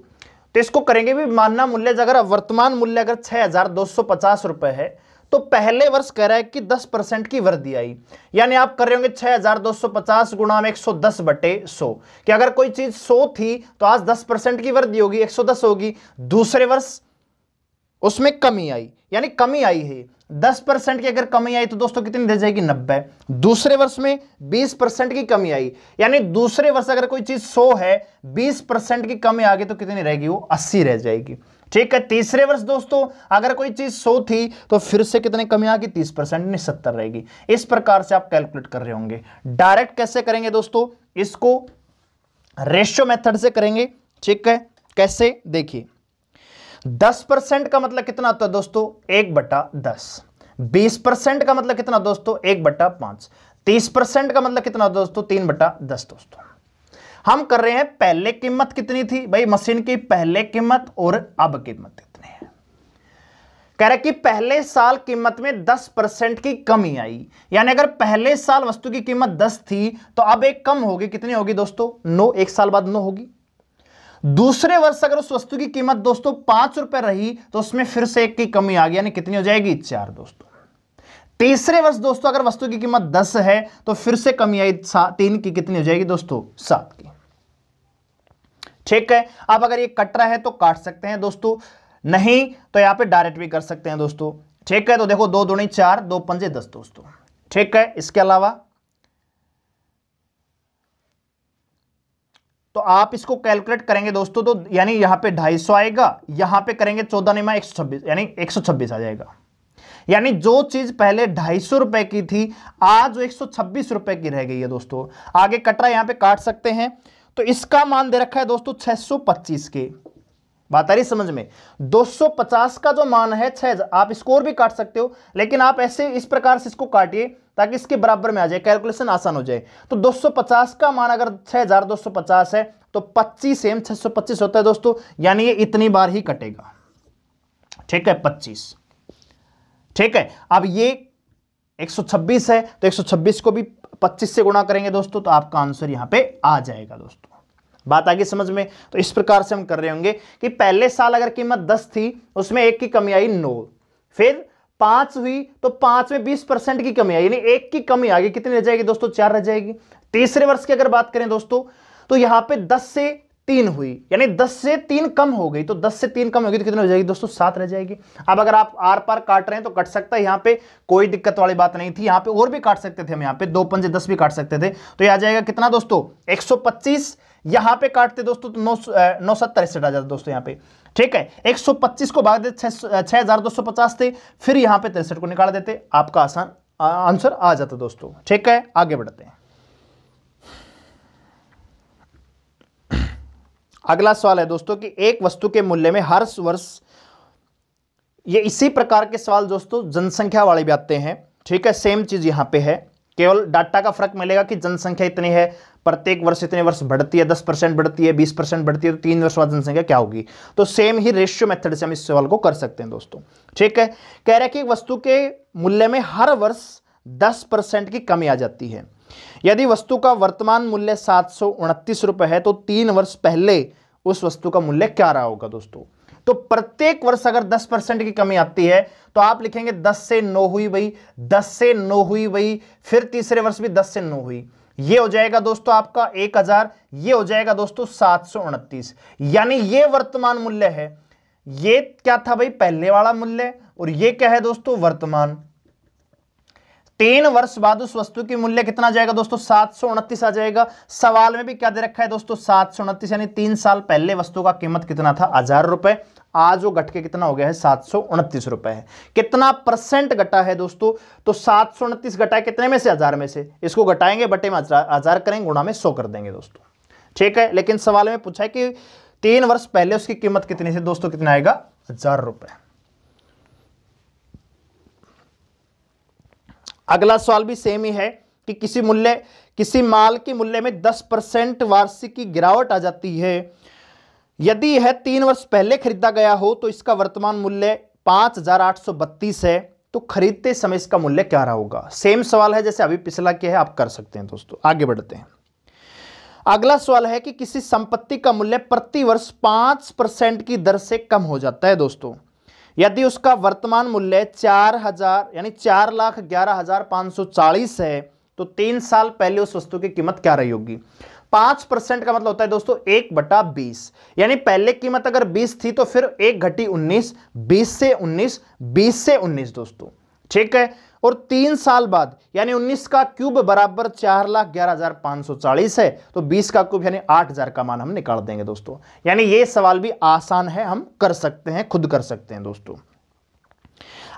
तो इसको करेंगे भी मानना मूल्य, अगर वर्तमान मूल्य अगर छह हज़ार दो सौ पचास रुपए है तो पहले वर्ष कह रहा है कि 10 परसेंट की वृद्धि आई। यानी आप कर रहे होंगे छह हज़ार दो सौ पचास गुणा में एक सौ दस बटे सो। कि अगर कोई चीज़ सो थी तो आज 10 परसेंट की वृद्धि होगी 110 होगी। दूसरे वर्ष उसमें कमी आई, यानी कमी आई है। दस परसेंट की अगर कमी आई तो दोस्तों कितनी रह जाएगी? नब्बे। दूसरे वर्ष में बीस परसेंट की कमी आई, यानी दूसरे वर्ष अगर कोई चीज़ सौ है, बीस परसेंट की कमी आ गई तो कितनी रहेगी? वो अस्सी रह जाएगी। ठीक है, तीसरे वर्ष दोस्तों अगर कोई चीज़ सौ थी तो फिर से कितनी कमी आ गई तीस परसेंट नहीं सत्तर रहेगी। इस प्रकार से आप कैलकुलेट कर रहे होंगे। डायरेक्ट कैसे करेंगे दोस्तों? इसको रेशियो मेथड से करेंगे। ठीक है, कैसे? देखिए। दस परसेंट का मतलब कितना होता है दोस्तों? एक बटा दस। बीस परसेंट का मतलब कितना दोस्तों? एक बटा पाँच। तीस परसेंट का मतलब कितना दोस्तों? तीन बटा दस दोस्तों। हम कर रहे हैं, पहले कीमत कितनी थी? भाई, मशीन की पहले कीमत और अब कीमत कितनी है? कह रहे कि पहले साल कीमत में 10 परसेंट की कमी आई। यानी अगर पहले साल वस्तु की कीमत 10 थी तो अब एक कम होगी। कितनी होगी दोस्तों? नो। एक साल बाद नो होगी। दूसरे वर्ष अगर उस वस्तु की कीमत दोस्तों पाँच रुपए रही तो उसमें फिर से एक की कमी आ गई, यानी कितनी हो जाएगी? चार दोस्तों। तीसरे वर्ष दोस्तों अगर वस्तु की कीमत दस है तो फिर से कमी आई तीन की कितनी हो जाएगी दोस्तों? सात की। ठीक है, आप अगर ये कट रहा है तो काट सकते हैं दोस्तों। नहीं तो यहाँ पे डायरेक्ट भी कर सकते हैं दोस्तों। ठीक है तो देखो दो दो चार, दो पंजे दस दोस्तों। ठीक है, इसके अलावा तो आप इसको कैलकुलेट करेंगे दोस्तों तो यानी यहाँ पे 250 आएगा, यहाँ पे करेंगे चौदह निमा एक यानी 126 आ जाएगा। यानी जो चीज़ पहले ढाई सौ रुपए की थी, आज वो एक सौ छब्बीस रुपए की रह गई है दोस्तों। आगे कटरा यहाँ पे काट सकते हैं। तो इसका मान दे रखा है दोस्तों 625 के। बात आ रही समझ में। 250 का जो मान है, छह आप स्कोर भी काट सकते हो, लेकिन आप ऐसे इस प्रकार से इसको काटिए ताकि इसके बराबर में आ जाए, कैलकुलेशन आसान हो जाए। तो 250 का मान अगर 6250 है तो 25 एम 625 होता है दोस्तों, यानी ये इतनी बार ही कटेगा। ठीक है 25 ठीक है, अब ये 126 है तो 126 को भी 25 से गुणा करेंगे दोस्तों तो आपका आंसर यहाँ पे आ जाएगा दोस्तों। बात आगे समझ में? तो इस प्रकार से हम कर रहे होंगे कि पहले साल अगर कीमत 10 थी, उसमें एक की कमी आई नौ। फिर पाँच हुई तो पाँच में बीस परसेंट की कमी आई। यानी एक की कमी आ गई कितनी रह जाएगी दोस्तों? चार रह जाएगी। तीसरे वर्ष की अगर बात करें दोस्तों तो यहाँ पे दस से तीन हुई। यानी दस से तीन कम हो गई तो दस से तीन कम होगी तो कितनी हो जाएगी दोस्तों? सात रह जाएगी। अब अगर आप आर पार काट रहे हैं तो कट सकता है। यहाँ पे कोई दिक्कत वाली बात नहीं थी। यहाँ पे और भी काट सकते थे हम। यहाँ पे दो पंजे दस भी काट सकते थे। तो यह आ जाएगा कितना दोस्तों? एक सौ पच्चीस यहाँ पे काटते दोस्तों तो नौ नौ सत्तर आ जाता दोस्तों यहाँ पे। ठीक है 125 को भाग देते छह हज़ार दो सौ पचास थे, फिर यहाँ पे तिरसठ को निकाल देते, आपका आसान आंसर आ जाता दोस्तों। ठीक है, आगे बढ़ते हैं। अगला सवाल है दोस्तों कि एक वस्तु के मूल्य में हर वर्ष, ये इसी प्रकार के सवाल दोस्तों, जनसंख्या वाले भी आते हैं। ठीक है सेम चीज़ यहाँ पे है। केवल डाटा का फ़र्क मिलेगा कि जनसंख्या इतनी है प्रत्येक वर्ष इतने वर्ष बढ़ती है, दस परसेंट बढ़ती है, बीस परसेंट बढ़ती है तो तीन वर्ष बाद जनसंख्या क्या होगी? तो सेम ही रेशियो मेथड से हम इस सवाल को कर सकते हैं दोस्तों। ठीक है? कह रहे कि वस्तु के मूल्य में हर वर्ष दस परसेंट की कमी आ जाती है। यदि वस्तु का वर्तमान मूल्य सात सौ रुपए है तो तीन वर्ष पहले उस वस्तु का मूल्य क्या रहा होगा दोस्तों? तो प्रत्येक वर्ष अगर 10 परसेंट की कमी आती है तो आप लिखेंगे 10 से 9 हुई वही 10 से 9 हुई वही फिर तीसरे वर्ष भी 10 से 9 हुई। ये हो जाएगा दोस्तों आपका 1000 ये हो जाएगा दोस्तों सात सौ उनतीस। यानी ये वर्तमान मूल्य है। ये क्या था भाई? पहले वाला मूल्य और ये क्या है दोस्तों? वर्तमान। तीन वर्ष बाद उस वस्तु की मूल्य कितना जाएगा दोस्तों? सात सौ उनतीस आ जाएगा। सवाल में भी क्या दे रखा है दोस्तों? सात सौ उनतीस यानी तीन साल पहले वस्तु का कीमत कितना था? हज़ार रुपए। आज वो घट के कितना हो गया है? सात सौ उनतीस रुपए है। कितना परसेंट घटा है दोस्तों? तो सात सौ उनतीस घटा कितने में से? हज़ार में से। इसको घटाएँगे, बटे में हज़ार करेंगे, गुणा में सौ कर देंगे दोस्तों। ठीक है? लेकिन सवाल में पूछा है कि तीन वर्ष पहले उसकी कीमत कितनी थी? दोस्तों, कितना आएगा? हज़ार रुपए। अगला सवाल भी सेम ही है कि किसी मूल्य, किसी माल के मूल्य में 10 परसेंट वार्षिक की गिरावट आ जाती है। यदि यह तीन वर्ष पहले खरीदा गया हो तो इसका वर्तमान मूल्य पाँच हज़ार आठ सौ बत्तीस है। तो खरीदते समय इसका मूल्य क्या रहा होगा? सेम सवाल है जैसे अभी पिछला क्या है, आप कर सकते हैं दोस्तों। आगे बढ़ते हैं। अगला सवाल है कि किसी संपत्ति का मूल्य प्रति वर्ष पाँच परसेंट की दर से कम हो जाता है दोस्तों। यदि उसका वर्तमान मूल्य चार हज़ार, यानी चार लाख ग्यारह हज़ार पाँच सौ चालीस है तो तीन साल पहले उस वस्तु की कीमत क्या रही होगी? पाँच परसेंट का मतलब होता है दोस्तों, एक बटा बीस। यानी पहले कीमत अगर बीस थी तो फिर एक घटी उन्नीस, बीस से उन्नीस, बीस से उन्नीस दोस्तों। ठीक है? और तीन साल बाद, यानी उन्नीस का क्यूब बराबर चार लाख ग्यारह हज़ार पाँच सौ चालीस है तो बीस का क्यूब, यानी आठ हज़ार का मान हम निकाल देंगे दोस्तों। यानी ये सवाल भी आसान है, हम कर सकते हैं, खुद कर सकते हैं दोस्तों।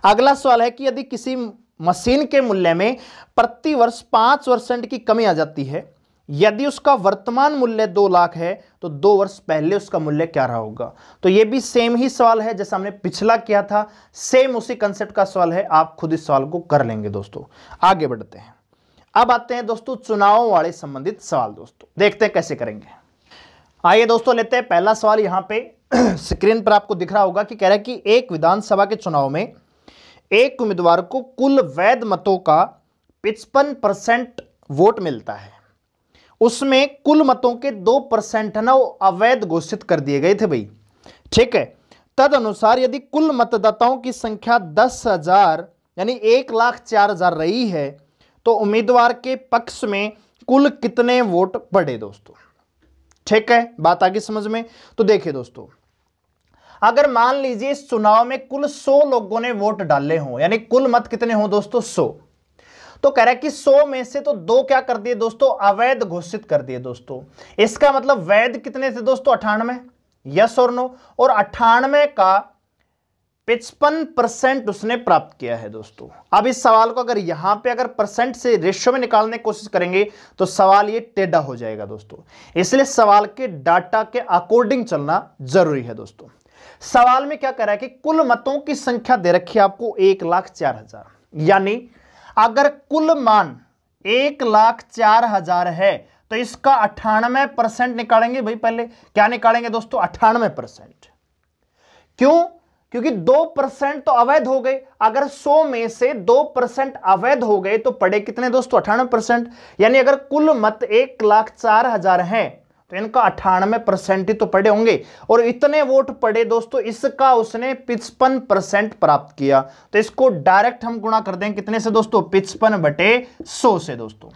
अगला सवाल है कि यदि किसी मशीन के मूल्य में प्रति वर्ष पाँच परसेंट की कमी आ जाती है यदि उसका वर्तमान मूल्य दो लाख है तो दो वर्ष पहले उसका मूल्य क्या रहा होगा? तो यह भी सेम ही सवाल है, जैसा हमने पिछला किया था सेम उसी कंसेप्ट का सवाल है, आप खुद इस सवाल को कर लेंगे दोस्तों। आगे बढ़ते हैं। अब आते हैं दोस्तों चुनाव वाले संबंधित सवाल दोस्तों। देखते हैं कैसे करेंगे। आइए दोस्तों लेते हैं पहला सवाल यहाँ पे। स्क्रीन पर आपको दिख रहा होगा कि कह रहा है कि एक विधानसभा के चुनाव में एक उम्मीदवार को कुल वैध मतों का पिचपन परसेंट वोट मिलता है। उसमें कुल मतों के दो परसेंट ना अवैध घोषित कर दिए गए थे भाई। ठीक है? तद अनुसार यदि कुल मतदाताओं की संख्या दस हज़ार, यानी एक लाख चार हज़ार रही है तो उम्मीदवार के पक्ष में कुल कितने वोट पड़े दोस्तों? ठीक है? बात आगे समझ में? तो देखिए दोस्तों, अगर मान लीजिए चुनाव में कुल 100 लोगों ने वोट डाले हों, यानी कुल मत कितने हों दोस्तों? 100 तो कह रहा है कि 100 में से तो दो क्या कर दिए दोस्तों? अवैध घोषित कर दिए दोस्तों। इसका मतलब वैध कितने थे दोस्तों? अठानवे। यस और नो। और अठानवे का पिचपन परसेंट उसने प्राप्त किया है दोस्तों। अब इस सवाल को अगर यहाँ पे अगर परसेंट से रेशियो में निकालने की कोशिश करेंगे तो सवाल ये टेढ़ा हो जाएगा दोस्तों। इसलिए सवाल के डाटा के अकॉर्डिंग चलना ज़रूरी है दोस्तों। सवाल में क्या कह रहा है कि कुल मतों की संख्या दे रखी है आपको एक लाख चार हज़ार। यानी अगर कुल मान एक लाख चार हज़ार है तो इसका अट्ठानवे परसेंट निकालेंगे। भाई, पहले क्या निकालेंगे दोस्तों? अट्ठानवे परसेंट। क्यों? क्योंकि दो परसेंट तो अवैध हो गए। अगर सौ में से दो परसेंट अवैध हो गए तो पड़े कितने दोस्तों? अठानवे परसेंट। यानी अगर कुल मत एक लाख चार हज़ार है तो इनका अठानवे परसेंट ही तो पड़े होंगे। और इतने वोट पड़े दोस्तों, इसका उसने पिचपन परसेंट प्राप्त किया। तो इसको डायरेक्ट हम गुणा कर देंगे कितने से दोस्तों? पिचपन बटे सौ से दोस्तों।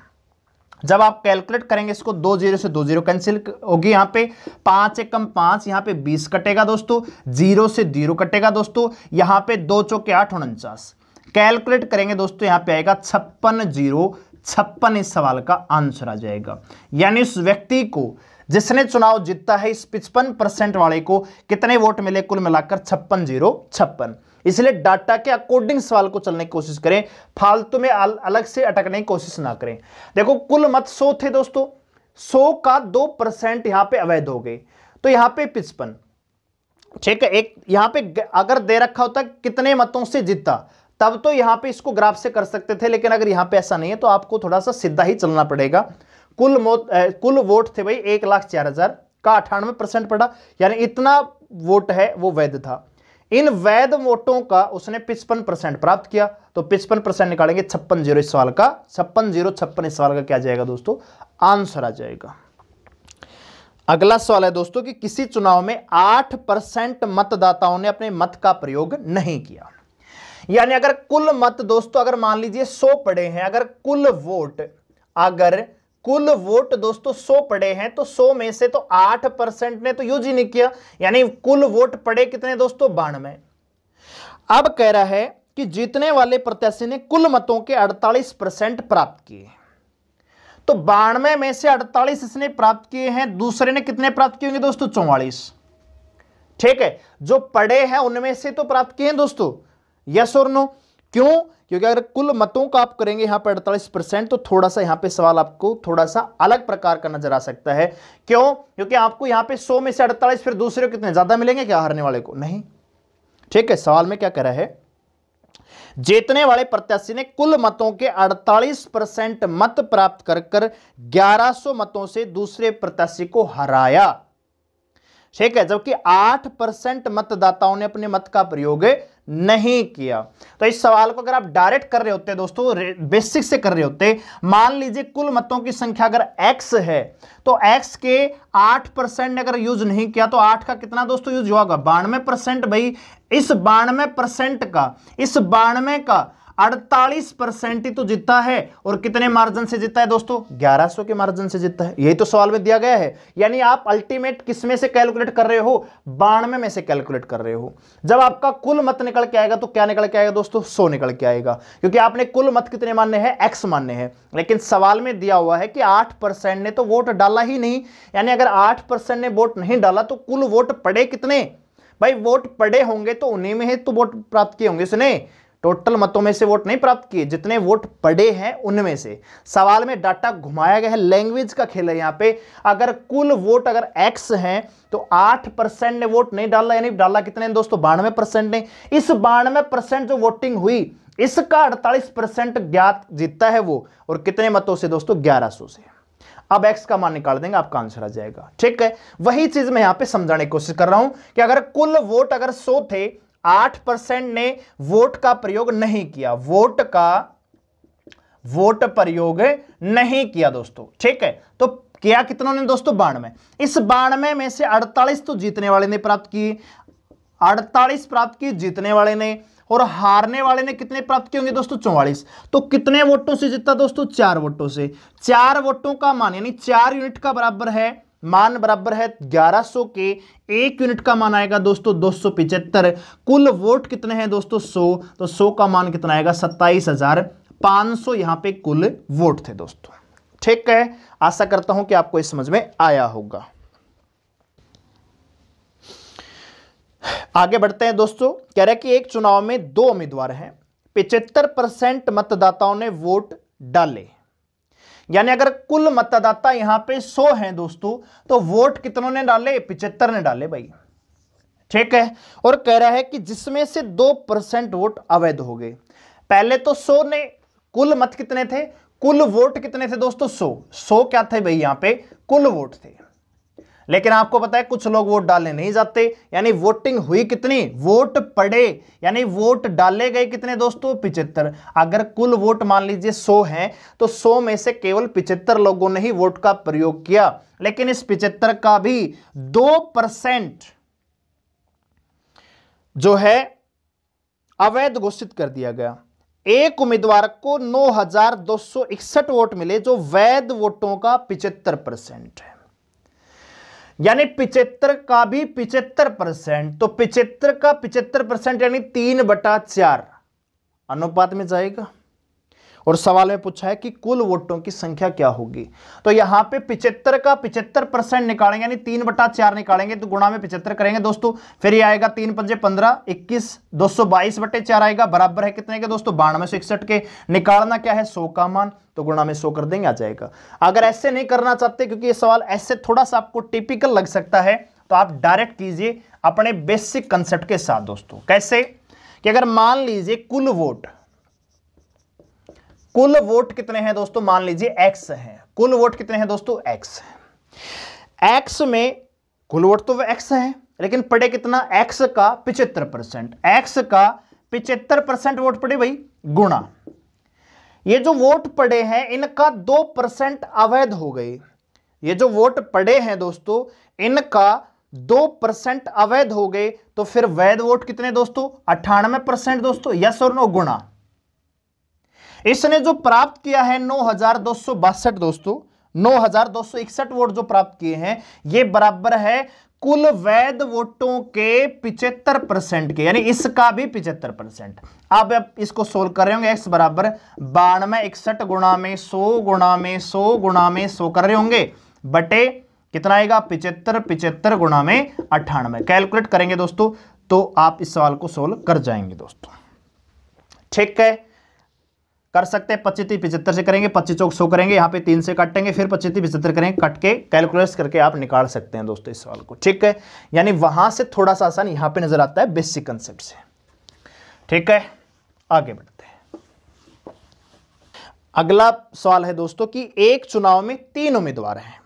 जब आप कैलकुलेट करेंगे इसको, दो ज़ीरो से दो ज़ीरो कैंसिल होगी यहाँ पे। पाँच एक कम पाँच, यहाँ पे बीस कटेगा दोस्तों। ज़ीरो से ज़ीरो कटेगा दोस्तों। यहाँ पे दो चौके आठ उनचास। कैलकुलेट करेंगे दोस्तों, यहाँ पे आएगा छप्पन ज़ीरो। छप्पन इस सवाल का आंसर आ जाएगा। यानी उस व्यक्ति को जिसने चुनाव जीता है इस पिचपन परसेंट वाले को कितने वोट मिले? कुल मिलाकर छप्पन ज़ीरो छप्पन। इसलिए डाटा के अकॉर्डिंग सवाल को चलने की कोशिश करें। फालतू में अल, अलग से अटकने की कोशिश ना करें। देखो कुल मत सौ थे दोस्तों। सौ का दो परसेंट यहाँ पर अवैध हो गए। तो यहाँ पे पिचपन। ठीक है एक यहाँ पे अगर दे रखा होता कितने मतों से जीता तब तो यहाँ पे इसको ग्राफ से कर सकते थे लेकिन अगर यहाँ पे ऐसा नहीं है तो आपको थोड़ा सा सीधा ही चलना पड़ेगा। कुल मोत कुल वोट थे भाई एक लाख चार हज़ार का अठानवे परसेंट पड़ा। यानी इतना वोट है, वो वैध था। इन वैध वोटों का उसने पिचपन परसेंट प्राप्त किया। तो पिचपन परसेंट निकालेंगे छप्पन ज़ीरो इस सवाल का। छप्पन ज़ीरो छप्पन इस सवाल का क्या जाएगा दोस्तों? आंसर आ जाएगा। अगला सवाल है दोस्तों कि किसी चुनाव में आठ परसेंट मतदाताओं ने अपने मत का प्रयोग नहीं किया। यानी अगर कुल मत दोस्तों, अगर मान लीजिए सौ पड़े हैं, अगर कुल वोट अगर कुल वोट दोस्तों 100 पड़े हैं तो 100 में से तो 8 परसेंट ने तो यूज़ ही नहीं किया, यानी कुल वोट पड़े कितने दोस्तों? बानवे। अब कह रहा है कि जीतने वाले प्रत्याशी ने कुल मतों के 48 परसेंट प्राप्त किए तो बानवे में से 48 इसने प्राप्त किए हैं, दूसरे ने कितने प्राप्त किए होंगे दोस्तों? चौवालीस। ठीक है, जो पड़े हैं उनमें से तो प्राप्त किए हैं दोस्तों? यस और नो। क्यों? क्योंकि अगर कुल मतों का आप करेंगे यहाँ पर अड़तालीस परसेंट तो थोड़ा सा यहाँ पे सवाल आपको थोड़ा सा अलग प्रकार का नज़र आ सकता है। क्यों? क्योंकि आपको यहाँ पे सौ में से अड़तालीस, फिर दूसरे को कितने? ज़्यादा मिलेंगे क्या हारने वाले को? नहीं। ठीक है, सवाल में क्या कह रहा है? जीतने वाले प्रत्याशी ने कुल मतों के 48 परसेंट मत प्राप्त कर कर 1100 मतों से दूसरे प्रत्याशी को हराया। ठीक है, जबकि 8 परसेंट मतदाताओं ने अपने मत का प्रयोग नहीं किया। तो इस सवाल को अगर आप डायरेक्ट कर रहे होते, दोस्तों बेसिक से कर रहे होते, मान लीजिए कुल मतों की संख्या अगर x है तो x के 8 परसेंट ने अगर यूज़ नहीं किया तो 8 का कितना, दोस्तों यूज़ होगा? बानवे परसेंट। भाई, इस बानवे परसेंट का, इस बानवे का अड़तालीस परसेंट तो जीता है। और कितने मार्जिन से जीता है दोस्तों? 1100 के मार्जिन से जीता है। यही तो सवाल में दिया गया है। यानी आप अल्टीमेट किसमें से कैलकुलेट कर रहे हो? बानवे में से कैलकुलेट कर रहे हो। जब आपका कुल मत निकल के आएगा तो क्या निकल के आएगा दोस्तों? सौ निकल के आएगा। क्योंकि आपने कुल मत कितने मानने हैं? एक्स मानने हैं। लेकिन सवाल में दिया हुआ है कि आठ ने तो वोट डाला ही नहीं। यानी अगर आठ ने वोट नहीं डाला तो कुल वोट पड़े कितने? भाई वोट पड़े होंगे तो उन्हीं में ही तो वोट प्राप्त किए होंगे। इसने टोटल मतों में से वोट नहीं प्राप्त किए, जितने वोट पड़े हैं उनमें से। सवाल में डाटा घुमाया गया है, लैंग्वेज का खेल है यहाँ पे। अगर कुल वोट अगर एक्स है तो आठ परसेंट ने वोट नहीं डाला, यानी डाला कितने दोस्तों? बानवे परसेंट ने। इस बानवे परसेंट जो वोटिंग हुई, इसका अड़तालीस परसेंट ज्ञात जीतता है वो, और कितने मतों से दोस्तों? ग्यारह सौ से। अब एक्स का मान निकाल देंगे, आपका आंसर आ जाएगा। ठीक है, वही चीज़ मैं यहाँ पे समझाने की कोशिश कर रहा हूँ कि अगर कुल वोट अगर सौ थे आठ परसेंट ने वोट का प्रयोग नहीं किया। वोट का, वोट प्रयोग नहीं किया दोस्तों। ठीक है? तो किया कितनों ने दोस्तों? बानवे इस बानवे में से 48 तो जीतने वाले ने प्राप्त किए। 48 प्राप्त किए, जीतने वाले ने और हारने वाले ने कितने प्राप्त किए होंगे दोस्तों? चौवालीस। तो कितने वोटों से जीता दोस्तों? चार वोटों से। चार वोटों का मान, यानी चार यूनिट का बराबर है मान बराबर है 1100 के। एक यूनिट का मान आएगा दोस्तों दो कुल वोट कितने हैं दोस्तों 100 तो 100 का मान कितना आएगा? सत्ताईस हज़ार पाँच सौ यहाँ कुल वोट थे दोस्तों। ठीक है, आशा करता हूँ कि आपको इस समझ में आया होगा। आगे बढ़ते हैं दोस्तों। कह रहे कि एक चुनाव में दो उम्मीदवार हैं। पिचहत्तर परसेंट मतदाताओं ने वोट डाले। यानी अगर कुल मतदाता यहाँ पे 100 हैं दोस्तों तो वोट कितनों ने डाले? पिचहत्तर ने डाले भाई। ठीक है? और कह रहा है कि जिसमें से दो परसेंट वोट अवैध हो गए। पहले तो 100 ने, कुल मत कितने थे? कुल वोट कितने थे दोस्तों? 100 100 क्या थे भाई यहाँ पे? कुल वोट थे। लेकिन आपको पता है कुछ लोग वोट डालने नहीं जाते। यानी वोटिंग हुई कितनी? वोट पड़े। यानी वोट डाले गए कितने दोस्तों? पिचहत्तर। अगर कुल वोट मान लीजिए सौ है तो सौ में से केवल पिचहत्तर लोगों ने ही वोट का प्रयोग किया। लेकिन इस पिचहत्तर का भी दो परसेंट जो है अवैध घोषित कर दिया गया। एक उम्मीदवार को 9,261 वोट मिले जो वैध वोटों का पिचहत्तर परसेंट है। यानी पिचहत्तर का भी पिचहत्तर परसेंट तो पिचहत्तर का पिचहत्तर परसेंट यानी तीन बटा चार। अनुपात में जाएगा। और सवाल में पूछा है कि कुल वोटों की संख्या क्या होगी? तो यहाँ पे पिचहत्तर का पिचहत्तर परसेंट निकालेंगे, यानी तीन बटा चार निकालेंगे तो गुणा में पिचहत्तर करेंगे दोस्तों। फिर ये आएगा तीन पंजे पंद्रह, इक्कीस, दो सौ बाईस बटे चार आएगा, बराबर है कितने के दोस्तों? बानवे सौ इकसठ के। निकालना क्या है? सौ का मान तो गुणा में सौ कर देंगे, आ जाएगा। अगर ऐसे नहीं करना चाहते, क्योंकि ये सवाल ऐसे थोड़ा सा आपको टिपिकल लग सकता है तो आप डायरेक्ट कीजिए अपने बेसिक कंसेप्ट के साथ दोस्तों। कैसे? कि अगर मान लीजिए कुल वोट कुल वोट कितने हैं दोस्तों? मान लीजिए एक्स है। कुल वोट कितने हैं दोस्तों? एक्स एक्स में कुल वोट तो एक्स है, लेकिन पड़े कितना? एक्स का पिचहत्तर परसेंट। एक्स का पिचहत्तर परसेंट वोट पड़े भाई, गुणा। ये जो वोट पड़े हैं, इनका दो परसेंट अवैध हो गए। ये जो वोट पड़े हैं दोस्तों, इनका दो परसेंट अवैध हो गए तो फिर वैध वोट कितने दोस्तों? अट्ठानवे परसेंट दोस्तों यस और नो गुणा। इसने जो प्राप्त किया है नौ हज़ार दो सौ बासठ दोस्तों, नौ हज़ार दो सौ इकसठ वोट जो प्राप्त किए हैं, ये बराबर है कुल वैध वोटों के पिचहत्तर परसेंट के, यानी इसका भी पिचहत्तर परसेंट। अब आप इसको सोल्व कर रहे होंगे एक्स बराबर बानवे, इकसठ गुणा में सौ, गुणा में सौ, गुणा में सौ कर रहे होंगे, बटे कितना आएगा? पिचहत्तर पिचहत्तर गुणा में अट्ठानवे। कैलकुलेट करेंगे दोस्तों तो आप इस सवाल को सोल्व कर जाएँगे दोस्तों। ठीक है कर सकते हैं। पच्चीस पिछहत्तर से करेंगे, पच्चीस चौक सौ करेंगे, यहाँ पे तीन से काटेंगे फिर पच्चीस पिछहत्तर करेंगे कट के कैलकुलेट करके आप निकाल सकते हैं दोस्तों इस सवाल को। ठीक है? यानी वहाँ से थोड़ा सा आसान यहाँ पे नज़र आता है बेसिक कंसेप्ट से। ठीक है? आगे बढ़ते हैं। अगला सवाल है दोस्तों कि एक चुनाव में तीन उम्मीदवार हैं।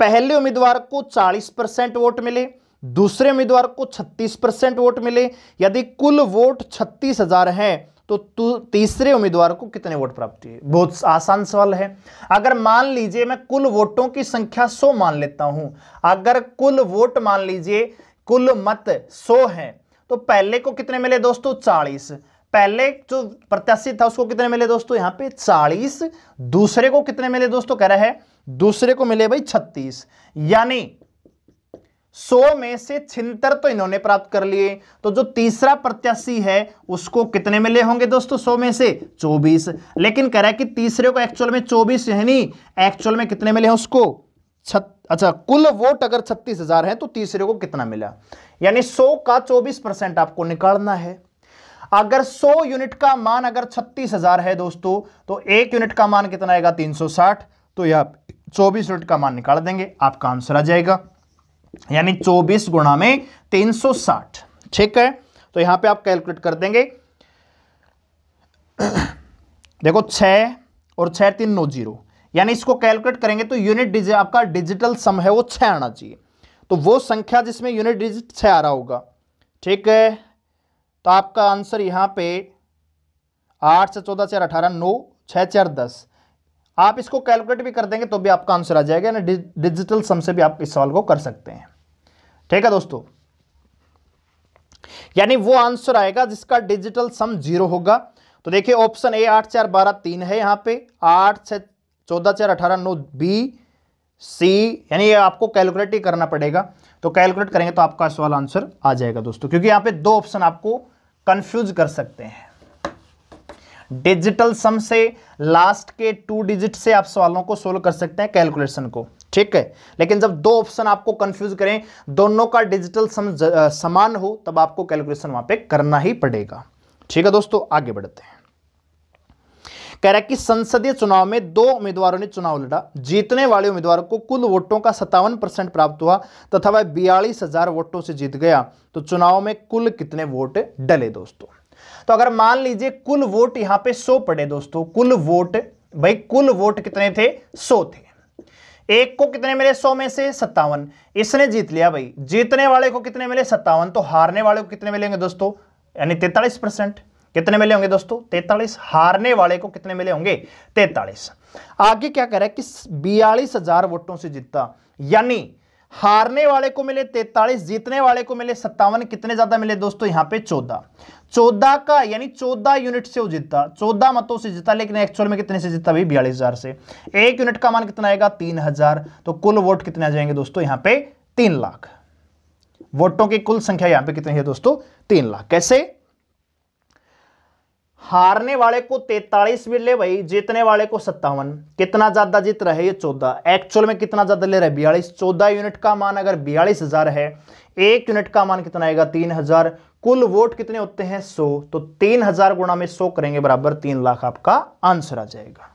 पहले उम्मीदवार को 40 परसेंट वोट मिले, दूसरे उम्मीदवार को 36 परसेंट वोट मिले। यदि कुल वोट छत्तीस हज़ार है तो तीसरे उम्मीदवार को कितने वोट प्राप्त हुए? बहुत आसान सवाल है। अगर मान लीजिए मैं कुल वोटों की संख्या 100 मान लेता हूँ, अगर कुल वोट मान लीजिए कुल मत 100 हैं तो पहले को कितने मिले दोस्तों? 40 पहले जो प्रत्याशी था उसको कितने मिले दोस्तों? यहाँ पे 40 दूसरे को कितने मिले दोस्तों? कह रहा है, दूसरे को मिले भाई 36 यानी सौ में से छिहत्तर तो इन्होंने प्राप्त कर लिए। तो जो तीसरा प्रत्याशी है, उसको कितने मिले होंगे दोस्तों सौ में से? चौबीस। लेकिन कह रहा है कि तीसरे को एक्चुअल में चौबीस है नहीं एक्चुअल में कितने मिले हैं उसको? छत अच्छा कुल वोट अगर छत्तीस हज़ार है तो तीसरे को कितना मिला? यानी सौ का चौबीस परसेंट आपको निकालना है। अगर 100 यूनिट का मान अगर छत्तीस हज़ार है दोस्तों तो एक यूनिट का मान कितना आएगा? 360 तो यह 24 यूनिट का मान निकाल देंगे, आपका आंसर आ जाएगा। यानी 24 गुणा में 360 ठीक है? तो यहाँ पे आप कैलकुलेट कर देंगे। देखो छ और छह तीन नौ ज़ीरो। यानी इसको कैलकुलेट करेंगे तो यूनिट डिजिट आपका डिजिटल सम है वो छह आना चाहिए। तो वो संख्या जिसमें यूनिट डिजिट छह आ रहा होगा। ठीक है? तो आपका आंसर यहाँ पे आठ से चौदह चार अठारह, नौ, छह चार दस। आप इसको कैलकुलेट भी कर देंगे तो भी आपका आंसर आ जाएगा ना डिजिटल सम से भी आप इस सवाल को कर सकते हैं। ठीक है दोस्तों? यानी वो आंसर आएगा जिसका डिजिटल सम ज़ीरो होगा। तो देखिए ऑप्शन ए आठ चार बारह तीन है यहाँ पे। आठ छह चौदह चार अठारह नौ बी सी, यानी ये आपको कैलकुलेट ही करना पड़ेगा। तो कैलकुलेट करेंगे तो आपका सवाल आंसर आ जाएगा दोस्तों, क्योंकि यहाँ पे दो ऑप्शन आपको कंफ्यूज कर सकते हैं। डिजिटल सम से, लास्ट के टू डिजिट से आप सवालों को सोल्व कर सकते हैं कैलकुलेशन को। ठीक है? लेकिन जब दो ऑप्शन आपको कंफ्यूज करें, दोनों का डिजिटल सम समान हो, तब आपको कैलकुलेशन वहाँ पे करना ही पड़ेगा। ठीक है दोस्तों? आगे बढ़ते हैं। कह रहा है कि संसदीय चुनाव में दो उम्मीदवारों ने चुनाव लड़ा। जीतने वाले उम्मीदवार को कुल वोटों का सत्तावन परसेंट प्राप्त हुआ, तथा वह बयालीस हज़ार वोटों से जीत गया। तो चुनाव में कुल कितने वोट डले दोस्तों? तो अगर मान लीजिए कुल वोट यहाँ पे सौ पड़े दोस्तों, कुल वोट, भाई कुल वोट कितने थे? सौ थे। एक को कितने मिले सौ में से? सत्तावन। इसने जीत लिया भाई। जीतने वाले को कितने मिले? सत्तावन। तो हारने वाले को कितने मिलेंगे दोस्तों? यानी तैतालीस परसेंट। कितने मिले होंगे दोस्तों? तैतालीस। हारने वाले को कितने मिले होंगे? तैतालीस। आगे क्या कह रहा है कि बयालीस हज़ार वोटों से जीतता। यानी हारने वाले को मिले तैतालीस, जीतने वाले को मिले सत्तावन। कितने ज़्यादा मिले दोस्तों? यहाँ पे चौदह। चौदह का, यानी चौदह यूनिट से वो जीता चौदह मतों से जीता लेकिन एक्चुअल में कितने से जीता भाई? बयालीस हज़ार से। एक यूनिट का मान कितना आएगा? तीन हज़ार। तो कुल वोट कितने आ जाएँगे दोस्तों? यहाँ पे तीन लाख। वोटों की कुल संख्या यहाँ पे कितनी है दोस्तों? तीन लाख। कैसे? हारने वाले को तैतालीस मिले भाई, जीतने वाले को सत्तावन। कितना ज़्यादा जीत रहे ये चौदह? एक्चुअल में कितना ज़्यादा ले रहे? बयालीस। चौदह यूनिट का मान अगर बयालीस हज़ार है, एक यूनिट का मान कितना आएगा? तीन हज़ार। कुल वोट कितने होते हैं? सौ। तो तीन हज़ार गुणा में सौ करेंगे बराबर, तीन लाख आपका आंसर आ जाएगा।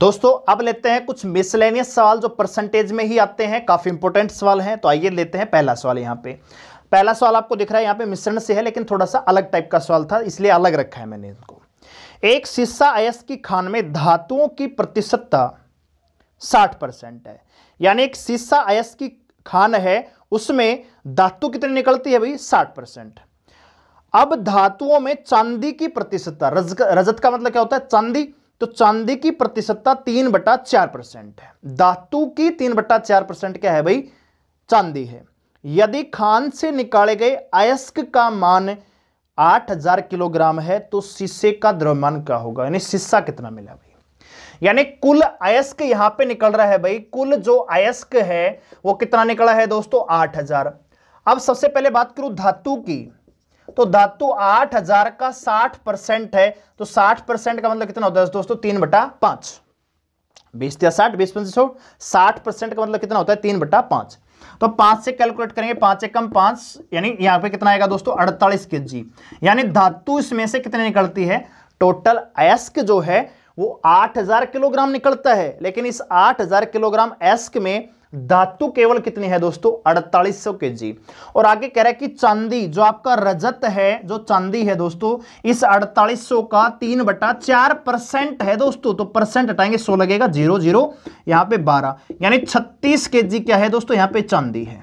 दोस्तों, अब लेते हैं कुछ मिसलेनियस सवाल जो परसेंटेज में ही आते हैं, काफ़ी इंपोर्टेंट सवाल हैं तो आइए लेते हैं पहला सवाल यहाँ पे। पहला सवाल आपको दिख रहा है, यहाँ पे मिश्रण से है, लेकिन थोड़ा सा अलग टाइप का सवाल था, इसलिए अलग रखा है मैंने इसको एक शीशा अयस की खान में धातुओं की प्रतिशतता साठ परसेंट है। यानी एक शीशा अयस की खान है, उसमें धातु कितनी निकलती है भाई? साठ परसेंट। अब धातुओं में चांदी की प्रतिशतता रजत का मतलब क्या होता है? चांदी। तो चांदी की प्रतिशतता तीन बटा चार परसेंट है। धातु की तीन बटा चार परसेंट क्या है भाई? चांदी है। यदि खान से निकाले गए अयस्क का मान 8000 किलोग्राम है तो शीशे का द्रव्यमान क्या होगा? यानी शीशा कितना मिला भाई? यानी कुल अयस्क यहाँ पे निकल रहा है भाई। कुल जो अयस्क है, वो कितना निकला है दोस्तों? 8000 अब सबसे पहले बात करूँ धातु की तो धातु 8000 का 60 परसेंट है तो 60 परसेंट का मतलब कितना होता है दोस्तों? तीन बटा पाँच। बीस या साठ, बीस पंच साठ परसेंट का मतलब कितना होता है? तीन बटा पाँच। तो पाँच से कैलकुलेट करेंगे, पाँच एकम पाँच, यानी यहाँ पे कितना आएगा दोस्तों? अड़तालीस के जी यानी धातु इसमें से कितनी निकलती है? टोटल एस्क जो है, वो 8000 किलोग्राम निकलता है। लेकिन इस 8000 किलोग्राम एस्क में धातु केवल कितनी है दोस्तों? अड़तालीस 4800 केजी। और आगे कह रहा है कि चांदी, जो आपका रजत है, जो चांदी है दोस्तों, इस 4800 का तीन बटा चार परसेंट है दोस्तों। तो परसेंट हटाएँगे, सो लगेगा, ज़ीरो ज़ीरो, यहाँ पे 12 यानी 36 केजी क्या है दोस्तों? यहाँ पे चांदी है।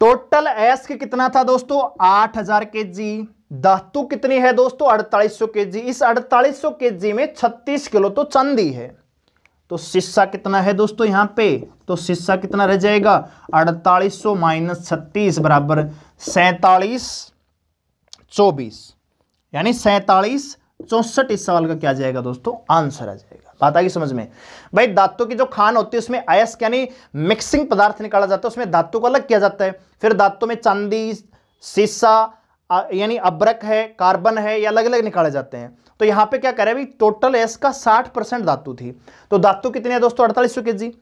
टोटल एस के कितना था दोस्तों? आठ 8000 केजी। धातु कितनी है दोस्तों? 4800 केजी। इस 4800 केजी में 36 किलो तो चांदी है। तो शिस्सा कितना है दोस्तों यहाँ पे? तो शिस्सा कितना रह जाएगा? अड़तालीस सौ माइनस छत्तीस बराबर सैतालीस चौबीस। यानी सैतालीस चौसठ इस सवाल का क्या जाएगा दोस्तों? आंसर आ जाएगा। बात आएगी समझ में। भाई धातु की जो खान होती है, उसमें अयस्क यानी मिक्सिंग पदार्थ निकाला जाता है, उसमें धातु को अलग किया जाता है। फिर धातु में चांदी शीशा यानी अब्रक है, कार्बन है, या अलग अलग निकाले जाते हैं। तो यहाँ पे क्या हैं टोटल एस का 60 परसेंट धातु थी। तो धातु कितनी है दोस्तों? अड़तालीस सौ के जी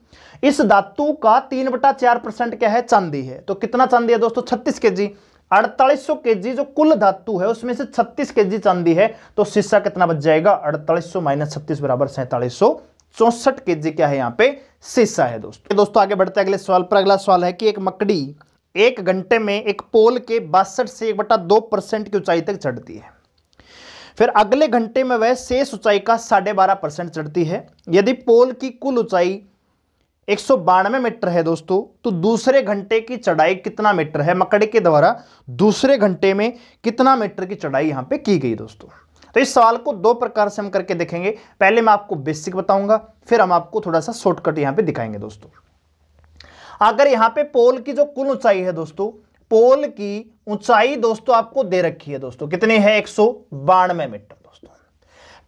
इस धातु का तीन बटा चार परसेंट क्या है? चांदी है। तो कितना चांदी है दोस्तों? छत्तीस के जी अड़तालीस सौ के जी जो कुल धातु है, उसमें से छत्तीस के जी चांदी है। तो शीशा कितना बच जाएगा? अड़तालीस सौ माइनस छत्तीस बराबर सैंतालीस सौ चौसठ के जी क्या है यहाँ पे? शीशा है दोस्तों। दोस्तों, आगे बढ़ते अगले सवाल पर। अगला सवाल है कि एक मकड़ी एक घंटे में एक पोल के बासठ से एक बटा दो परसेंट की ऊंचाई तक चढ़ती है। फिर अगले घंटे में वह शेष ऊंचाई का साढ़े बारह परसेंट चढ़ती है। यदि पोल की कुल ऊंचाई एक सौ बानवे मीटर है दोस्तों तो दूसरे घंटे की चढ़ाई कितना मीटर है? मकड़े के द्वारा दूसरे घंटे में कितना मीटर की चढ़ाई यहाँ पे की गई दोस्तों? तो इस सवाल को दो प्रकार से हम करके देखेंगे। पहले मैं आपको बेसिक बताऊँगा, फिर हम आपको थोड़ा सा शॉर्टकट यहाँ पे दिखाएँगे दोस्तों। अगर यहाँ पे पोल की जो कुल ऊंचाई है दोस्तों, पोल की ऊंचाई दोस्तों आपको दे रखी है दोस्तों। कितनी है? एक सौ बानवे मीटर दोस्तों।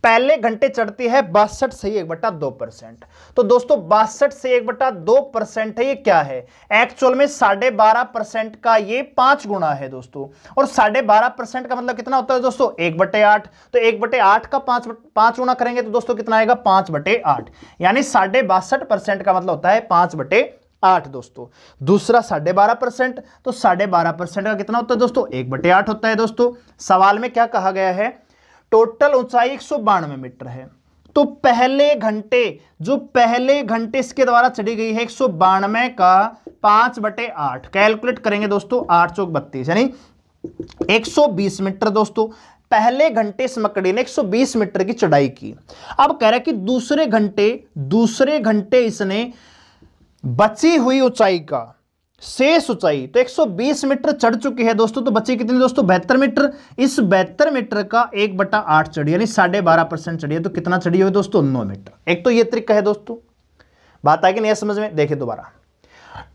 पहले घंटे चढ़ती है बासठ से एक बटा दो परसेंट। तो दोस्तों, बासठ से एक बटा दो परसेंट है, ये क्या है? एक्चुअल में साढ़े बारह परसेंट का ये पाँच गुना है दोस्तों। और साढ़े बारह परसेंट का मतलब कितना होता है दोस्तों? एक बटे आठ। तो एक बटे आठ का पाँच पाँच गुना करेंगे तो दोस्तों कितना आएगा? पाँच बटे आठ। यानी साढ़े बासठ परसेंट का मतलब होता है पाँच बटे आठ दोस्तों। दूसरा साढ़े बारह परसेंट तो साढ़े बारह परसेंट का कितना होता है दोस्तों? एक बटे आठ होता है दोस्तों। सवाल में क्या कहा गया है? टोटल ऊंचाई एक सौ बानवे मीटर है। तो पहले घंटे, जो पहले घंटे इसके द्वारा चढ़ी गई है एक सौ बानवे का पाँच बटे आठ। कैलकुलेट करेंगे दोस्तों, आठ चौक बत्तीस, यानी 120 मीटर दोस्तों। पहले घंटे इस मकड़ी ने 120 मीटर की चढ़ाई की। अब कह रहा है कि दूसरे घंटे दूसरे घंटे इसने बची हुई ऊंचाई का, शेष ऊंचाई तो 120 मीटर चढ़ चुकी है दोस्तों तो बची कितनी दोस्तों? बेहतर मीटर। इस बेहतर मीटर का एक बटा आठ चढ़ी, यानी साढ़े बारह परसेंट चढ़ी है तो कितना चढ़ी हुई दोस्तों? नौ मीटर। एक तो ये तरीका है दोस्तों। बात आएगी नहीं समझ में? देखिए दोबारा।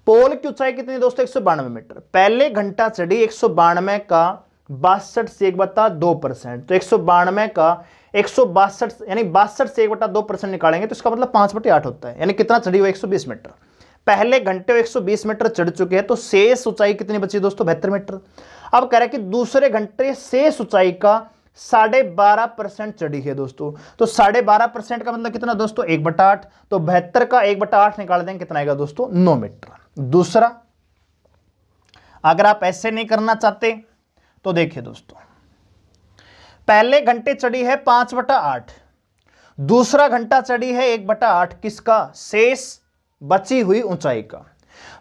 पोल की ऊंचाई कितनी दोस्तों? एक सौ बानवे मीटर। पहले घंटा चढ़ी एक सौ बानवे का बासठ से एक बटा दो परसेंट तो एक सौ बानवे का एक सौ बासठ यानी बासठ से एक बटा दो परसेंट निकालेंगे तो इसका मतलब पाँच बटे आठ होता है, यानी कितना चढ़ी हुई एक सौ बीस मीटर। पहले घंटे 120 मीटर चढ़ चुके हैं तो शेष ऊंचाई कितनी बची दोस्तों? बहत्तर मीटर। अब कह रहे हैं कि दूसरे घंटे शेष ऊंचाई का साढ़े बारह परसेंट चढ़ी है दोस्तों। तो साढ़े बारह परसेंट का मतलब कितना दोस्तों? एक बटा आठ। तो बेहतर का एक बटा आठ निकाल देंगे, कितना आएगा दोस्तों? नौ मीटर। दूसरा, अगर आप ऐसे नहीं करना चाहते तो देखिए दोस्तों, पहले घंटे चढ़ी है पाँच बटा आठ। दूसरा घंटा चढ़ी है एक बटा आठ, किसका? शेष बची हुई ऊंचाई का।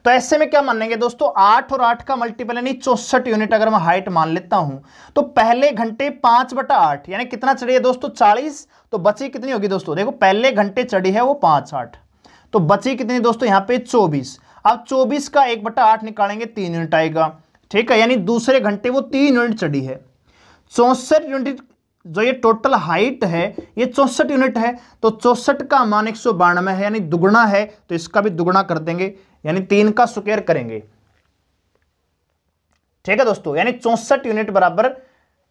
तो ऐसे में क्या मानेंगे दोस्तों? आठ और आठ का मल्टीपल यानी चौसठ यूनिट अगर मैं हाइट मान लेता हूँ तो पहले घंटे पाँच बटा आठ, यानी कितना चढ़ी है दोस्तों? चालीस। तो बची कितनी होगी दोस्तों? देखो, पहले घंटे चढ़ी है वो पाँच आठ। तो बची कितनी दोस्तों? यहाँ पे चौबीस। अब चौबीस का एक बटा आठ निकालेंगे तीन यूनिट आएगा। ठीक है, यानी दूसरे घंटे वो तीन यूनिट चढ़ी है। चौसठ यूनिट जो ये टोटल हाइट है, ये चौसठ यूनिट है तो चौसठ का मान एक सौ बानवे है, यानी दुगुना है तो इसका भी दुगुना कर देंगे, यानी तीन का स्क्वायर करेंगे। ठीक है दोस्तों, यानी चौसठ यूनिट बराबर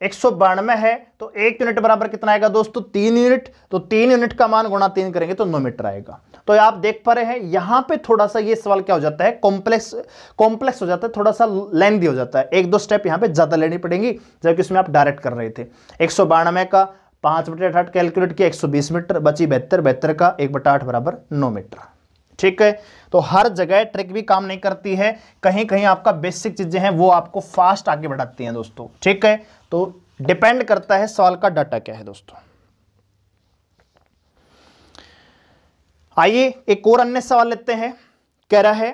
एक सौ बानवे है तो एक यूनिट बराबर कितना आएगा दोस्तों? तीन यूनिट। तो तीन यूनिट का मान गुणा तीन करेंगे तो नौ मीटर आएगा। तो आप देख पा रहे हैं, यहाँ पे थोड़ा सा ये सवाल क्या हो जाता है? कॉम्प्लेक्स कॉम्प्लेक्स हो जाता है, थोड़ा सा लेंदी हो जाता है। एक दो स्टेप यहाँ पे ज़्यादा लेनी पड़ेंगी, जबकि इसमें आप डायरेक्ट कर रहे थे। एक सौ बानवे का, पाँच बटे आठ कैलकुलेट किया 120 मीटर, बची बेहतर बेहतर का, एक बटा आठ बराबर नौ मीटर। ठीक है? तो हर जगह ट्रिक भी काम नहीं करती है कहीं कहीं आपका बेसिक चीज़ें हैं, वो आपको फास्ट आगे बढ़ाती हैं दोस्तों। ठीक है? तो डिपेंड करता है सवाल का डाटा क्या है दोस्तों। आइए एक और अन्य सवाल लेते हैं। कह रहा है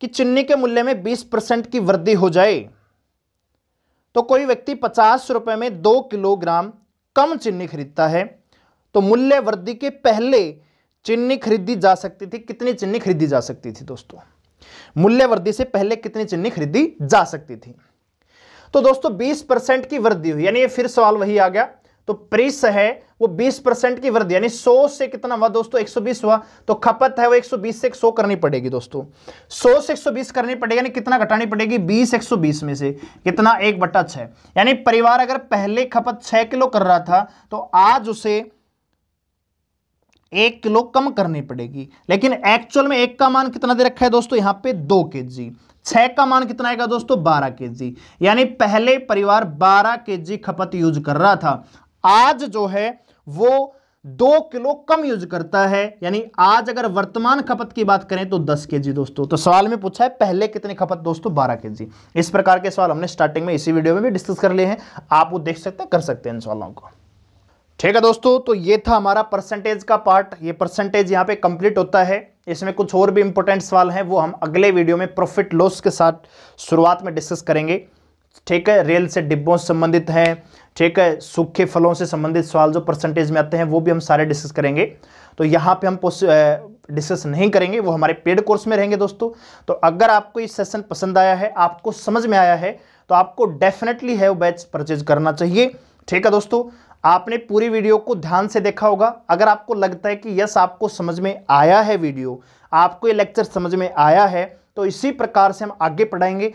कि चीनी के मूल्य में 20 परसेंट की वृद्धि हो जाए तो कोई व्यक्ति पचास रुपए में दो किलोग्राम कम चीनी खरीदता है तो मूल्य वृद्धि के पहले चीनी खरीदी जा सकती थी, कितनी चीनी खरीदी जा सकती थी दोस्तों? मूल्य वृद्धि से पहले कितनी चीनी खरीदी जा सकती थी? तो दोस्तों 20 परसेंट की वृद्धि हुई। यानी ये फिर सवाल वही आ गया। तो प्रिस है, वो 20 परसेंट की वृद्धि, यानी 100 से कितना हुआ दोस्तों? 120 हुआ। तो खपत है वो 120 से 100 करनी पड़ेगी दोस्तों। 100 से 120 करनी पड़ेगी, यानी कितना घटानी पड़ेगी? 20 120 में से। कितना? एक बटा छह। यानी परिवार अगर पहले खपत छह किलो कर रहा था तो आज उसे एक किलो कम करनी पड़ेगी। लेकिन एक्चुअल में एक का मान कितना दे रखा है दोस्तों? यहाँ पे दो के जी छह का मान कितना आएगा दोस्तों? बारह के जी यानी पहले परिवार बारह के जी खपत यूज़ कर रहा था। आज जो है, वो दो किलो कम यूज़ करता है। यानी आज अगर वर्तमान खपत की बात करें तो दस के जी दोस्तों। तो सवाल में पूछा है, पहले कितनी खपत दोस्तों? बारह के जी इस प्रकार के सवाल हमने स्टार्टिंग में इसी वीडियो में भी डिस्कस कर लिए हैं। आप वो देख सकते हैं, कर सकते हैं इन सवालों को। ठीक है दोस्तों तो ये था हमारा परसेंटेज का पार्ट ये परसेंटेज यहाँ पे कंप्लीट होता है। इसमें कुछ और भी इंपॉर्टेंट सवाल हैं, वो हम अगले वीडियो में प्रॉफिट लॉस के साथ शुरुआत में डिस्कस करेंगे। ठीक है रेल से डिब्बों से संबंधित हैं, ठीक है, सूखे फलों से संबंधित सवाल जो परसेंटेज में आते हैं, वो भी हम सारे डिस्कस करेंगे। तो यहाँ पे हम डिस्कस नहीं करेंगे, वो हमारे पेड कोर्स में रहेंगे दोस्तों। तो अगर आपको ये सेशन पसंद आया है, आपको समझ में आया है तो आपको डेफिनेटली है वो बैच परचेज करना चाहिए। ठीक है दोस्तों आपने पूरी वीडियो को ध्यान से देखा होगा। अगर आपको लगता है कि यस, आपको समझ में आया है वीडियो, आपको ये लेक्चर समझ में आया है तो इसी प्रकार से हम आगे पढ़ाएँगे।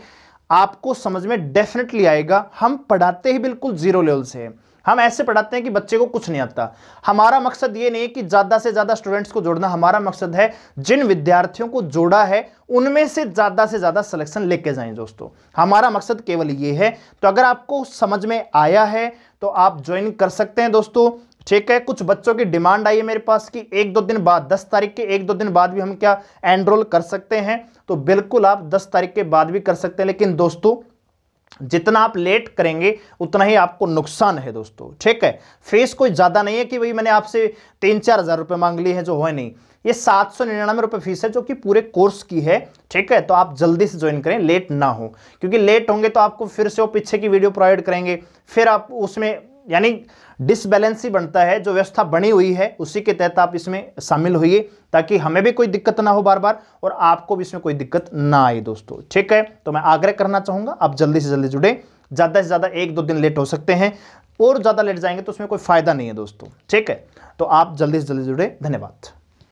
आपको समझ में डेफिनेटली आएगा। हम पढ़ाते ही बिल्कुल ज़ीरो लेवल से हम ऐसे पढ़ाते हैं कि बच्चे को कुछ नहीं आता। हमारा मकसद ये नहीं है कि ज़्यादा से ज़्यादा स्टूडेंट्स को जोड़ना। हमारा मकसद है, जिन विद्यार्थियों को जोड़ा है, उनमें से ज़्यादा से ज़्यादा सिलेक्शन लेके जाएँ दोस्तों। हमारा मकसद केवल ये है। तो अगर आपको समझ में आया है तो आप ज्वाइन कर सकते हैं दोस्तों। ठीक है, कुछ बच्चों की डिमांड आई है मेरे पास कि। एक दो दिन बाद, दस तारीख के एक दो दिन बाद भी हम क्या एनरोल कर सकते हैं। तो बिल्कुल आप दस तारीख के बाद भी कर सकते हैं। लेकिन दोस्तों जितना आप लेट करेंगे, उतना ही आपको नुकसान है दोस्तों, ठीक है? फ़ीस कोई ज़्यादा नहीं है कि भाई मैंने आपसे तीन चार हज़ार रुपये मांग ली है जो है नहीं। ये सात सौ निन्यानवे रुपये फ़ीस है जो कि पूरे कोर्स की है, ठीक है? तो आप जल्दी से ज्वाइन करें लेट ना हो। क्योंकि लेट होंगे तो आपको फिर से वो पीछे की वीडियो प्रोवाइड करेंगे, फिर आप उसमें यानी डिसबैलेंस ही बनता है, जो व्यवस्था बनी हुई है, उसी के तहत आप इसमें शामिल होइए, ताकि हमें भी कोई दिक्कत ना हो बार बार और आपको भी इसमें कोई दिक्कत ना आए दोस्तों। ठीक है? तो मैं आग्रह करना चाहूँगा, आप जल्दी से जल्दी जुड़े। ज़्यादा से ज़्यादा एक दो दिन लेट हो सकते हैं और ज़्यादा लेट जाएँगे तो उसमें कोई फ़ायदा नहीं है दोस्तों। ठीक है? तो आप जल्दी से जल्दी जुड़े। धन्यवाद।